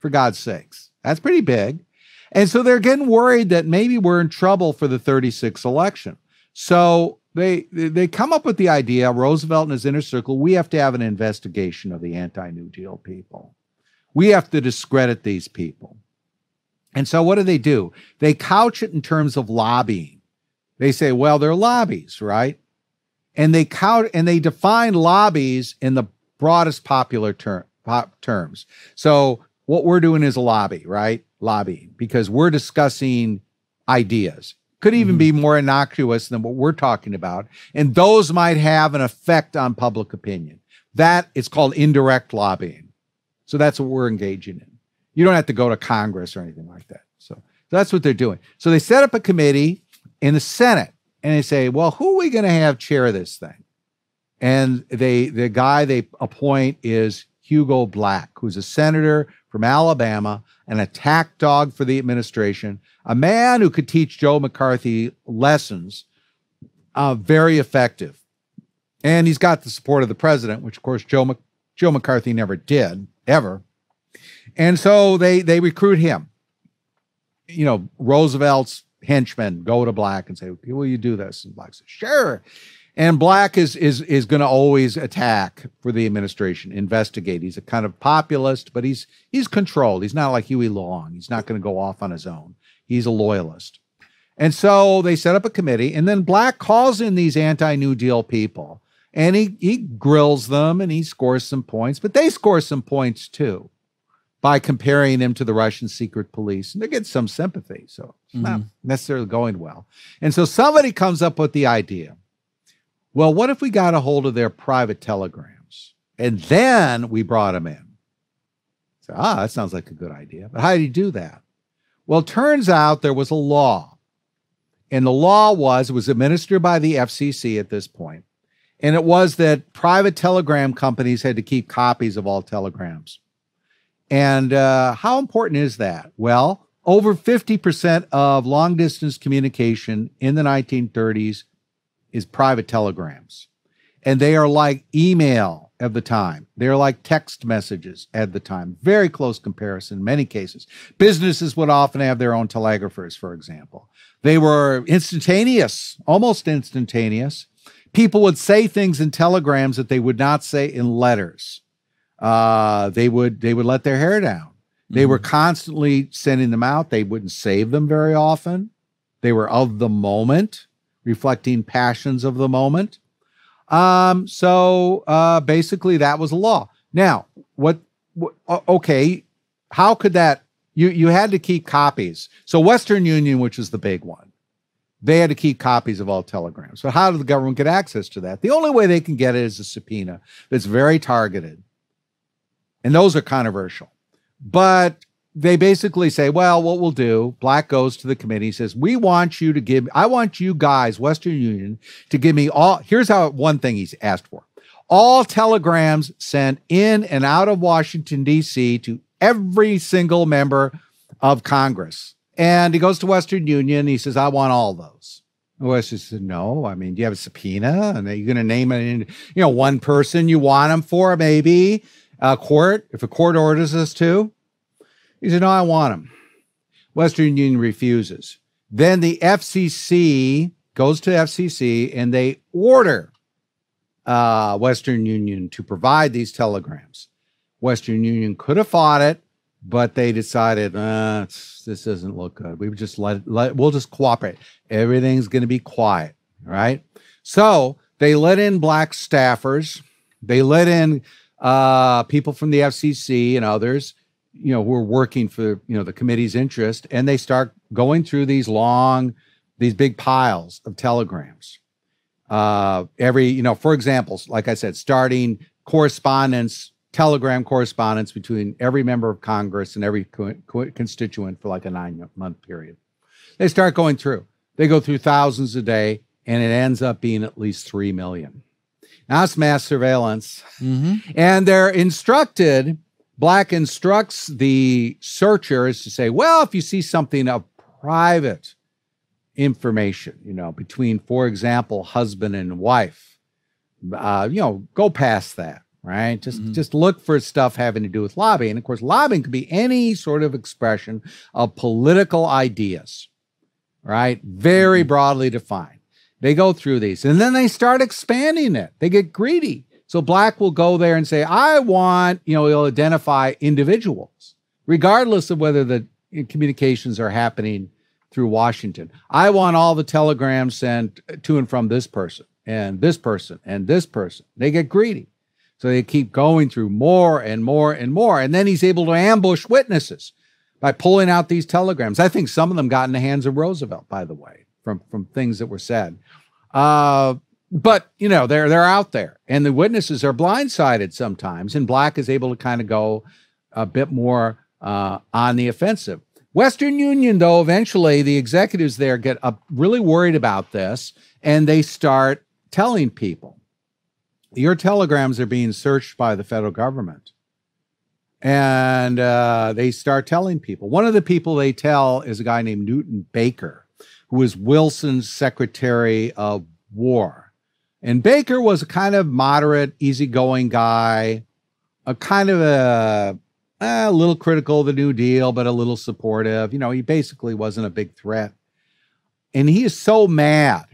S3: for God's sakes. That's pretty big. And so they're getting worried that maybe we're in trouble for the 36 election. So they they come up with the idea, Roosevelt and his inner circle, we have to have an investigation of the anti-New Deal people. We have to discredit these people. And so what do they do? They couch it in terms of lobbying. They say, well, they're lobbies, right? And they count and they define lobbies in the broadest popular term, terms. So what we're doing is a lobby, right? Lobbying because we're discussing ideas. Could even mm-hmm. be more innocuous than what we're talking about. And those might have an effect on public opinion. That is called indirect lobbying. So that's what we're engaging in. You don't have to go to Congress or anything like that. So that's what they're doing. So they set up a committee in the Senate and they say, well, who are we going to have chair this thing? And they the guy they appoint is Hugo Black, who's a senator from Alabama, an attack dog for the administration, a man who could teach Joe McCarthy lessons, uh, very effective. And he's got the support of the president, which of course Joe Mc- Joe McCarthy never did ever. And so they they recruit him. You know, Roosevelt's henchmen go to Black and say, "Will you do this?" And Black says, "Sure." And Black is is is going to always attack for the administration, investigate. He's a kind of populist, but he's he's controlled. He's not like Huey Long. He's not going to go off on his own. He's a loyalist. And so they set up a committee, and then Black calls in these anti-New Deal people, and he he grills them, and he scores some points, but they score some points too by comparing them to the Russian secret police, and they get some sympathy. So it's not mm-hmm. necessarily going well. And so somebody comes up with the idea. Well, what if we got a hold of their private telegrams and then we brought them in? So, ah, that sounds like a good idea. But how do you do that? Well, turns out there was a law. And the law was, it was administered by the FCC at this point, And it was that private telegram companies had to keep copies of all telegrams. And uh, how important is that? Well, over 50% of long distance communication in the 1930s is private telegrams. And they are like email of the time. They're like text messages at the time. Very close comparison in many cases. Businesses would often have their own telegraphers, for example. They were instantaneous, almost instantaneous. People would say things in telegrams that they would not say in letters. Uh, they would they would let their hair down. They were constantly sending them out. They wouldn't save them very often. They were of the moment, reflecting passions of the moment. Um, so uh, basically, that was a law. Now, what? Okay, how could that? You you had to keep copies. So Western Union, which is the big one, they had to keep copies of all telegrams. So how did the government get access to that? The only way they can get it is a subpoena that's very targeted, and those are controversial. But they basically say, well, what we'll do, Black goes to the committee, says, we want you to give, I want you guys, Western Union, to give me all, here's how one thing he's asked for. All telegrams sent in and out of Washington, D.C. to every single member of Congress. And he goes to Western Union. He says, I want all those. Western said, no. I mean, do you have a subpoena? And are you going to name it, in, you know, one person you want them for, maybe a court, if a court orders us to? He said, no, I want them. Western Union refuses. Then the FCC goes to FCC and they order uh, Western Union to provide these telegrams. Western Union could have fought it, but they decided uh, this doesn't look good. We just let, let we'll just cooperate. Everything's going to be quiet, right? So they let in black staffers. They let in uh, people from the FCC and others, you know, who are working for you know the committee's interest, and they start going through these long, these big piles of telegrams. Uh, every, you know, for example, like I said, starting correspondence telegram correspondence between every member of Congress and every co- co- constituent for like a nine month period. They start going through. They go through thousands a day, and it ends up being at least 3 million. Now it's mass surveillance. Mm-hmm. And they're instructed, Black instructs the searchers to say, well, if you see something of private information, you know, between, for example, husband and wife, uh, you know, go past that right? Just mm-hmm. just look for stuff having to do with lobbying. And of course, lobbying could be any sort of expression of political ideas, right? Very mm-hmm. broadly defined. They go through these and then they start expanding it. They get greedy. So black will go there and say, I want, you know, he'll identify individuals, regardless of whether the communications are happening through Washington. I want all the telegrams sent to and from this person and this person and this person. They get greedy. So they keep going through more and more and more. And then he's able to ambush witnesses by pulling out these telegrams. I think some of them got in the hands of Roosevelt, by the way, from, from things that were said. Uh, but you know they're they're out there, and the witnesses are blindsided sometimes. And Black is able to kind of go a bit more uh, on the offensive. Western Union, though, eventually the executives there get really worried about this, and they start telling people your telegrams are being searched by the federal government. And uh, they start telling people. One of the people they tell is a guy named Newton Baker, who was Wilson's Secretary of War. And Baker was a kind of moderate, easygoing guy, a kind of a, a little critical of the New Deal, but a little supportive. You know, he basically wasn't a big threat. And he is so mad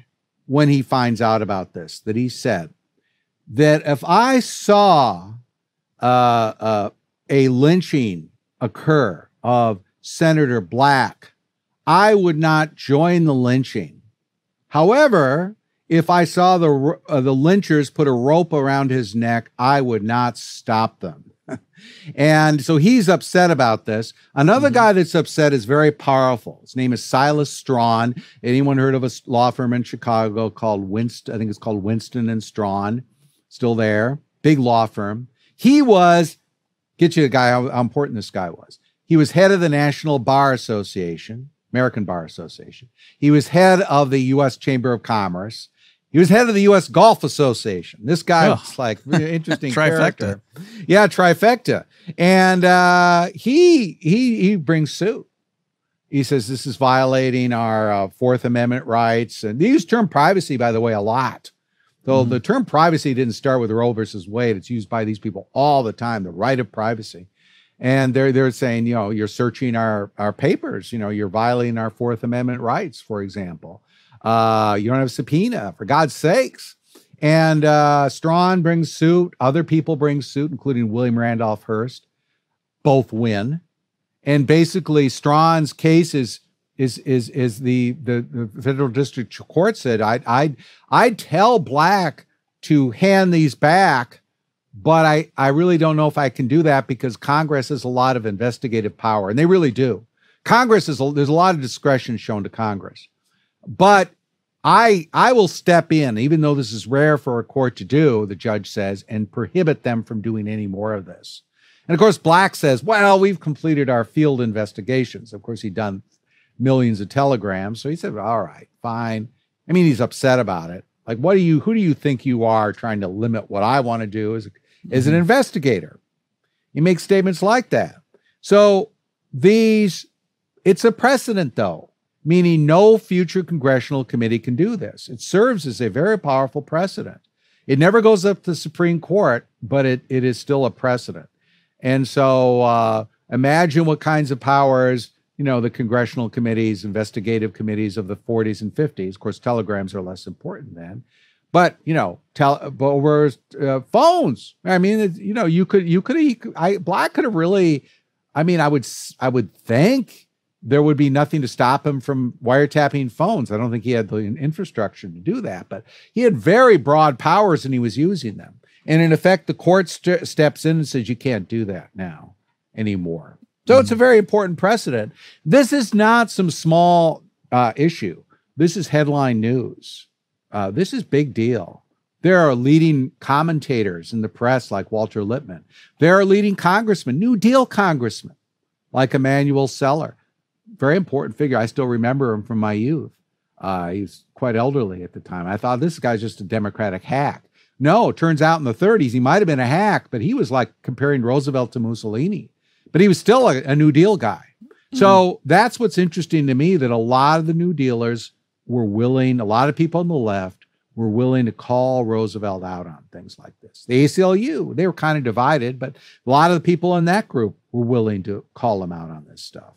S3: when he finds out about this that he said, that if I saw uh, uh, a lynching occur of Senator Black, I would not join the lynching. However, if I saw the uh, the lynchers put a rope around his neck, I would not stop them. (laughs) and so he's upset about this. Another mm-hmm. guy that's upset is very powerful. His name is Silas Strawn. Anyone heard of a law firm in Chicago called Winston? I think it's called Winston and Strawn still there, big law firm. He was, get you a guy how, how important this guy was. He was head of the National Bar Association, American Bar Association. He was head of the U.S. Chamber of Commerce. He was head of the U.S. Golf Association. This guy oh. was like interesting (laughs)
S2: trifecta.
S3: Yeah, trifecta. And uh, he he he brings suit. He says this is violating our uh, Fourth Amendment rights, and they use term privacy, by the way, a lot. Though mm-hmm. the term privacy didn't start with Roe versus Wade, it's used by these people all the time, the right of privacy. And they're they're saying, you know, you're searching our our papers, you know, you're violating our Fourth Amendment rights, for example. Uh, you don't have a subpoena, for God's sakes. And uh, Strawn brings suit, other people bring suit, including William Randolph Hearst. Both win. And basically, Strawn's case is is is is the the, the federal district court said I I I'd tell Black to hand these back, but I I really don't know if I can do that because Congress has a lot of investigative power, and they really do. Congress is a, there's a lot of discretion shown to Congress, but I I will step in, even though this is rare for a court to do. The judge says, and prohibit them from doing any more of this. And of course, Black says, "Well, we've completed our field investigations." Of course, he'd done millions of telegrams. So he said, all right, fine. I mean, he's upset about it. Like, what do you, who do you think you are trying to limit what I want to do as, as an mm-hmm. investigator? He makes statements like that. So these, it's a precedent though. Meaning no future congressional committee can do this. It serves as a very powerful precedent. It never goes up to the Supreme Court, but it, it is still a precedent. And so uh, imagine what kinds of powers, you know, the congressional committees, investigative committees of the 40s and 50s. Of course, telegrams are less important then. But you know, tell over uh, phones. I mean, you know, you could, you could, I Black could have really. I mean, I would, I would think there would be nothing to stop him from wiretapping phones. I don't think he had the infrastructure to do that, but he had very broad powers and he was using them. And in effect, the court st- steps in and says, you can't do that now anymore. So mm-hmm. it's a very important precedent. This is not some small uh, issue. This is headline news. Uh, this is big deal. There are leading commentators in the press like Walter Lippmann. There are leading congressmen, New Deal congressmen like Emanuel Celler. Very important figure. I still remember him from my youth. Uh, he's quite elderly at the time. I thought this guy's just a Democratic hack. No, turns out in the 30s he might have been a hack, but he was like comparing Roosevelt to Mussolini. But he was still a, a New Deal guy. Mm-hmm. So that's what's interesting to me that a lot of the New Dealers were willing, a lot of people on the left were willing to call Roosevelt out on things like this. The ACLU, they were kind of divided, but a lot of the people in that group were willing to call him out on this stuff.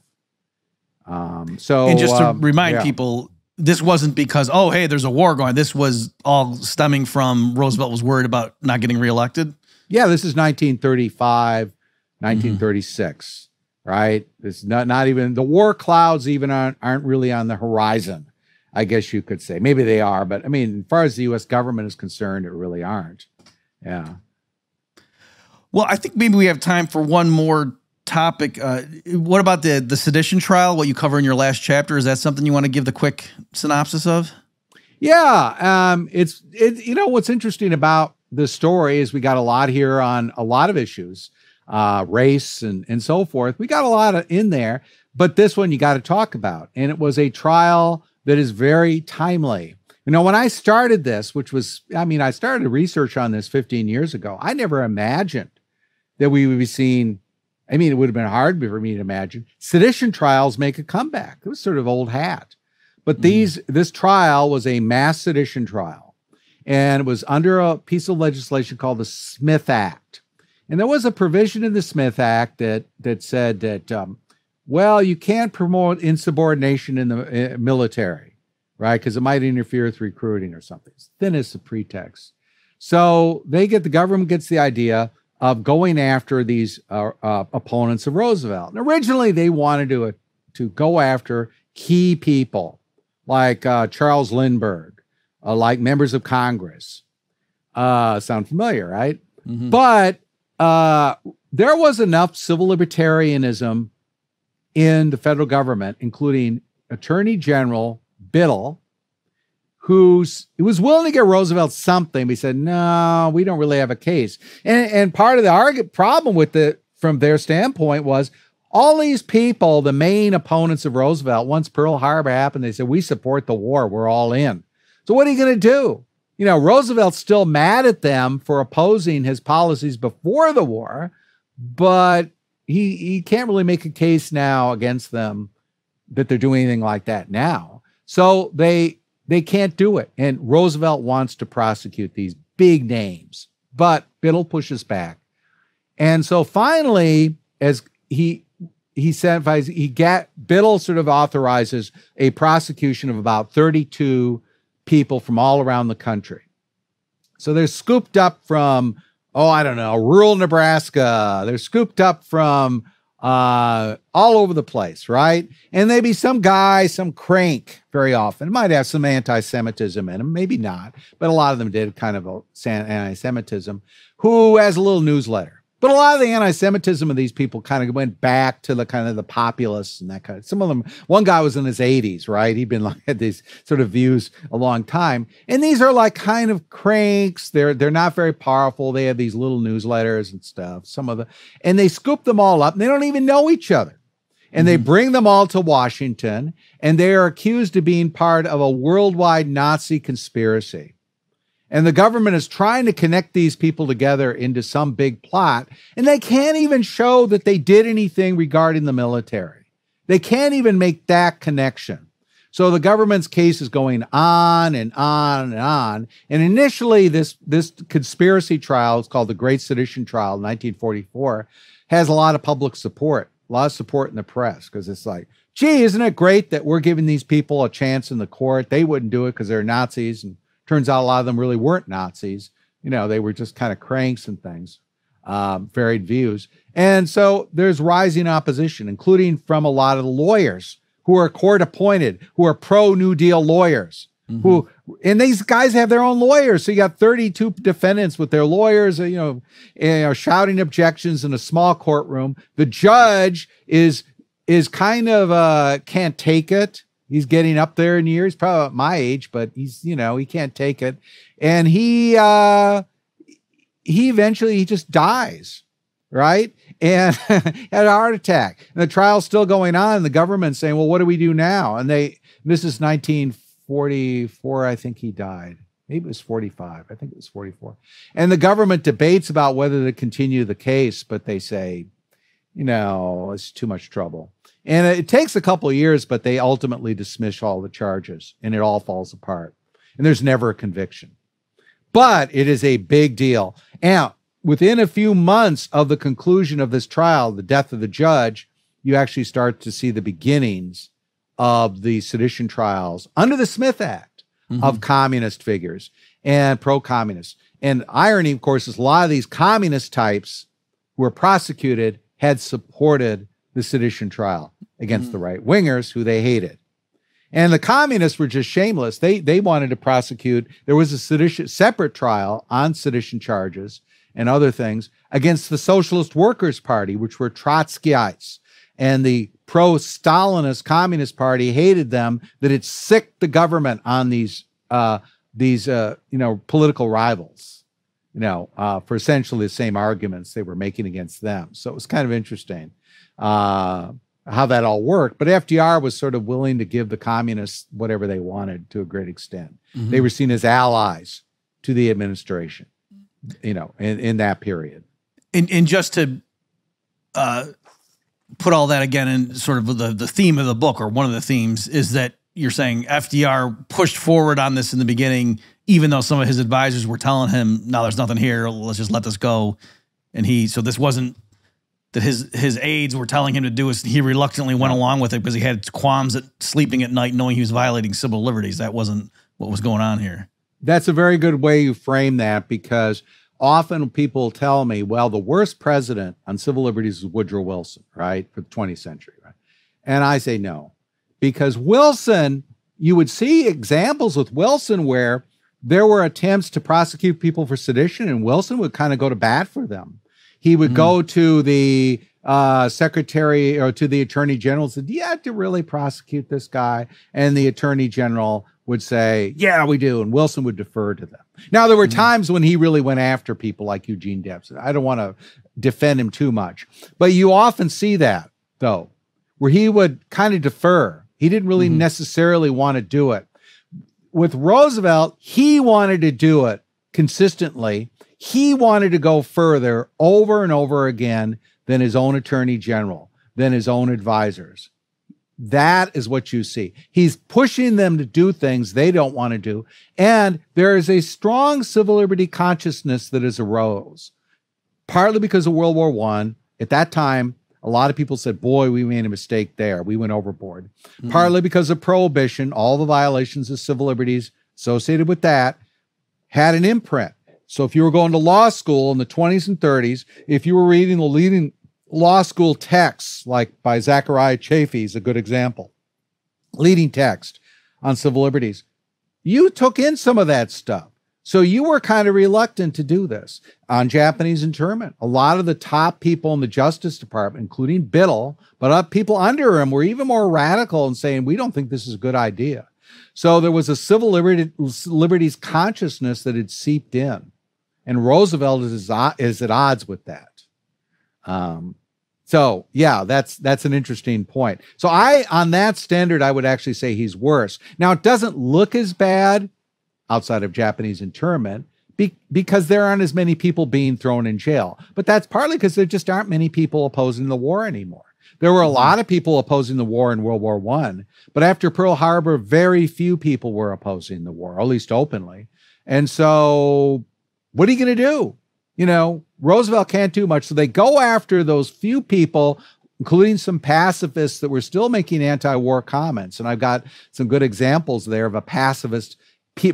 S3: Um, so,
S2: and just to
S3: um,
S2: remind
S3: yeah.
S2: people, this wasn't because oh hey there's a war going. This was all stemming from roosevelt was worried about not getting reelected.
S3: Yeah this is 1935 1936 mm-hmm. right? It's not not even the war clouds even aren't, aren't really on the horizon i guess you could say. Maybe they are but i mean as far as the us government is concerned it really aren't. Yeah.
S2: Well i think maybe we have time for one more topic. Uh, what about the the sedition trial? What you cover in your last chapter? Is that something you want to give the quick synopsis of?
S3: Yeah, um, it's it. You know what's interesting about the story is we got a lot here on a lot of issues, uh, race and and so forth. We got a lot of, in there, but this one you got to talk about, and it was a trial that is very timely. You know, when I started this, which was, I mean, I started research on this 15 years ago. I never imagined that we would be seeing I mean, it would have been hard for me to imagine. Sedition trials make a comeback. It was sort of old hat. But mm. these this trial was a mass sedition trial. And it was under a piece of legislation called the Smith Act. And there was a provision in the Smith Act that that said that um, well, you can't promote insubordination in the uh, military, right? Because it might interfere with recruiting or something. It's thin as a pretext. So they get the government gets the idea of going after these uh, uh, opponents of Roosevelt. And originally, they wanted to, uh, to go after key people like uh, Charles Lindbergh, uh, like members of Congress. Uh, sound familiar, right? Mm-hmm. But there was enough civil libertarianism in the federal government, including Attorney General Biddle, who's was willing to get Roosevelt something. But he said, "No, we don't really have a case." And and part of the argument problem with the from their standpoint was all these people, the main opponents of Roosevelt, once Pearl Harbor happened, they said, "We support the war. We're all in." So what are you going to do? You know, Roosevelt's still mad at them for opposing his policies before the war, but he he can't really make a case now against them that they're doing anything like that now. So they they can't do it. And Roosevelt wants to prosecute these big names, but Biddle pushes back. And so finally, as he he said he get Biddle sort of authorizes a prosecution of about 32 people from all around the country. So they're scooped up from, oh, I don't know, rural Nebraska. They're scooped up from uh, all over the place, right? And maybe some guy, some crank, very often might have some anti-Semitism in him, maybe not, but a lot of them did kind of a anti-Semitism. Who has a little newsletter, but a lot of the anti-Semitism of these people kind of went back to the kind of the populists and that kind of. Some of them. One guy was in his 80s, right? He'd been like (laughs) had these sort of views a long time, and these are like kind of cranks. They're they're not very powerful. They have these little newsletters and stuff. Some of the and they scoop them all up. and They don't even know each other, and mm-hmm. they bring them all to Washington, and they are accused of being part of a worldwide Nazi conspiracy. And the government is trying to connect these people together into some big plot, and they can't even show that they did anything regarding the military. They can't even make that connection. So the government's case is going on and on and on. And initially, this this conspiracy trial, it's called the Great Sedition Trial, 1944, has a lot of public support, a lot of support in the press because it's like, gee, isn't it great that we're giving these people a chance in the court? They wouldn't do it because they're Nazis, and turns out a lot of them really weren't Nazis. You know, they were just kind of cranks and things, um, varied views. And so there's rising opposition, including from a lot of the lawyers who are court appointed, who are pro New Deal lawyers. Mm-hmm. Who and these guys have their own lawyers. So you got 32 defendants with their lawyers, you know, you know, shouting objections in a small courtroom. The judge is is kind of uh can't take it. He's getting up there in years, probably my age, but he's you know he can't take it, and he uh he eventually he just dies, right? And (laughs) had a heart attack. And the trial's still going on. And the government's saying, "Well, what do we do now?" And they this is 1944, I think he died. Maybe it was 45. I think it was 44. And the government debates about whether to continue the case, but they say, you know, it's too much trouble. And it takes a couple of years, but they ultimately dismiss all the charges and it all falls apart. And there's never a conviction. But it is a big deal. And within a few months of the conclusion of this trial, the death of the judge, you actually start to see the beginnings of the sedition trials under the Smith Act mm-hmm. of communist figures and pro communists. And irony, of course, is a lot of these communist types who were prosecuted had supported the sedition trial against mm-hmm. the right wingers who they hated. And the communists were just shameless. They they wanted to prosecute. There was a sedition separate trial on sedition charges and other things against the Socialist Workers Party, which were Trotskyites. And the pro-Stalinist Communist Party hated them that it sicked the government on these uh, these uh, you know political rivals, you know, uh, for essentially the same arguments they were making against them. So it was kind of interesting. Uh, how that all worked. But FDR was sort of willing to give the communists whatever they wanted to a great extent. Mm-hmm. They were seen as allies to the administration, you know, in, in that period.
S2: And, and just to uh, put all that again in sort of the, the theme of the book, or one of the themes, is that you're saying FDR pushed forward on this in the beginning, even though some of his advisors were telling him, no, there's nothing here, let's just let this go. And he, so this wasn't that his his aides were telling him to do is he reluctantly went along with it because he had qualms at sleeping at night knowing he was violating civil liberties. That wasn't what was going on here.
S3: That's a very good way you frame that because often people tell me, well, the worst president on civil liberties is Woodrow Wilson, right, for the 20th century, right? And I say no, because Wilson, you would see examples with Wilson where there were attempts to prosecute people for sedition, and Wilson would kind of go to bat for them. He would mm. go to the uh, secretary or to the attorney general and said, Do you have to really prosecute this guy? And the attorney general would say, Yeah, we do. And Wilson would defer to them. Now, there were mm. times when he really went after people like Eugene Debs. I don't want to defend him too much, but you often see that, though, where he would kind of defer. He didn't really mm necessarily want to do it. With Roosevelt, he wanted to do it consistently he wanted to go further over and over again than his own attorney general, than his own advisors. That is what you see. He's pushing them to do things they don't want to do. And there is a strong civil liberty consciousness that has arose, partly because of World War I. At that time, a lot of people said, boy, we made a mistake there. We went overboard. Mm-hmm. Partly because of prohibition, all the violations of civil liberties associated with that had an imprint. So if you were going to law school in the 20s and 30s, if you were reading the leading law school texts, like by Zechariah Chafee is a good example, leading text on civil liberties, you took in some of that stuff. So you were kind of reluctant to do this on Japanese internment. A lot of the top people in the Justice Department, including Biddle, but people under him were even more radical in saying, we don't think this is a good idea. So there was a civil liberties consciousness that had seeped in and Roosevelt is is at odds with that. Um, so yeah, that's that's an interesting point. So I, on that standard, I would actually say he's worse. Now it doesn't look as bad outside of Japanese internment be, because there aren't as many people being thrown in jail. But that's partly because there just aren't many people opposing the war anymore. There were a lot of people opposing the war in World War One, but after Pearl Harbor, very few people were opposing the war, at least openly. And so, what are you going to do? You know, Roosevelt can't do much. So they go after those few people, including some pacifists that were still making anti war comments. And I've got some good examples there of a pacifist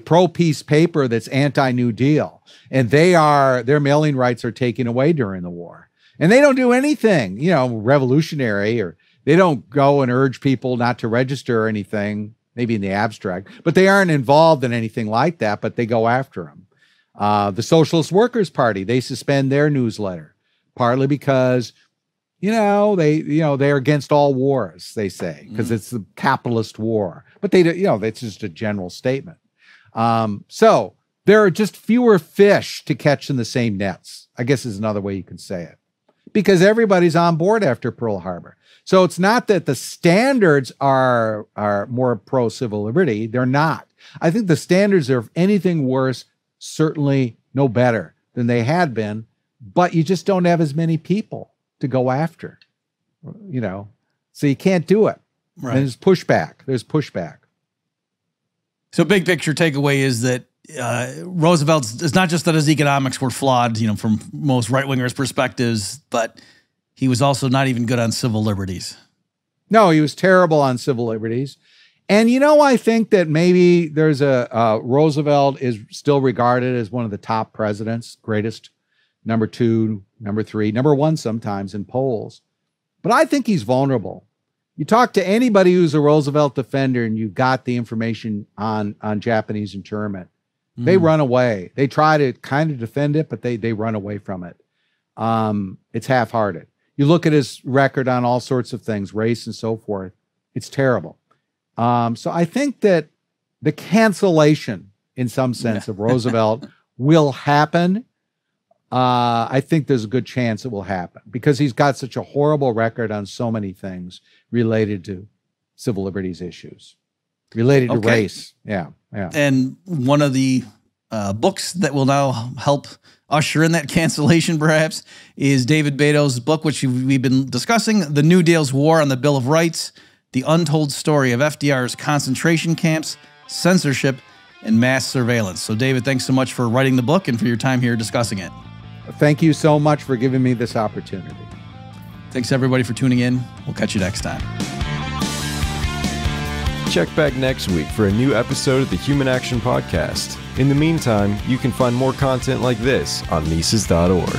S3: pro peace paper that's anti New Deal. And they are, their mailing rights are taken away during the war. And they don't do anything, you know, revolutionary or they don't go and urge people not to register or anything, maybe in the abstract, but they aren't involved in anything like that, but they go after them. Uh, the Socialist Workers Party, they suspend their newsletter, partly because, you know, they, you know, they're against all wars, they say, because mm. it's the capitalist war. But they, you know, that's just a general statement. Um, so there are just fewer fish to catch in the same nets, I guess is another way you can say it, because everybody's on board after Pearl Harbor. So it's not that the standards are, are more pro civil liberty, they're not. I think the standards are, if anything worse, certainly no better than they had been, but you just don't have as many people to go after, you know, so you can't do it. Right. And there's pushback. There's pushback.
S2: So, big picture takeaway is that uh, Roosevelt's it's not just that his economics were flawed, you know, from most right wingers' perspectives, but he was also not even good on civil liberties.
S3: No, he was terrible on civil liberties. And you know, I think that maybe there's a uh, Roosevelt is still regarded as one of the top presidents, greatest, number two, number three, number one sometimes in polls. But I think he's vulnerable. You talk to anybody who's a Roosevelt defender and you got the information on on Japanese internment. Mm. They run away. They try to kind of defend it, but they they run away from it. Um, it's half-hearted. You look at his record on all sorts of things, race and so forth. It's terrible. Um, so I think that the cancellation, in some sense, of Roosevelt (laughs) will happen. Uh, I think there's a good chance it will happen because he's got such a horrible record on so many things related to civil liberties issues, related to race. Yeah, yeah.
S2: And one of the uh, books that will now help usher in that (laughs) cancellation, perhaps, is David Beito's book, which we've been discussing, "The New Deal's War on the Bill of Rights: The Untold Story of FDR's Concentration Camps, Censorship, and Mass Surveillance." So, David, thanks so much for writing the book and for your time here discussing it.
S3: Thank you so much for giving me this opportunity.
S2: Thanks everybody for tuning in. We'll catch you next time.
S1: Check back next week for a new episode of the Human Action Podcast. In the meantime, you can find more content like this on Mises.org.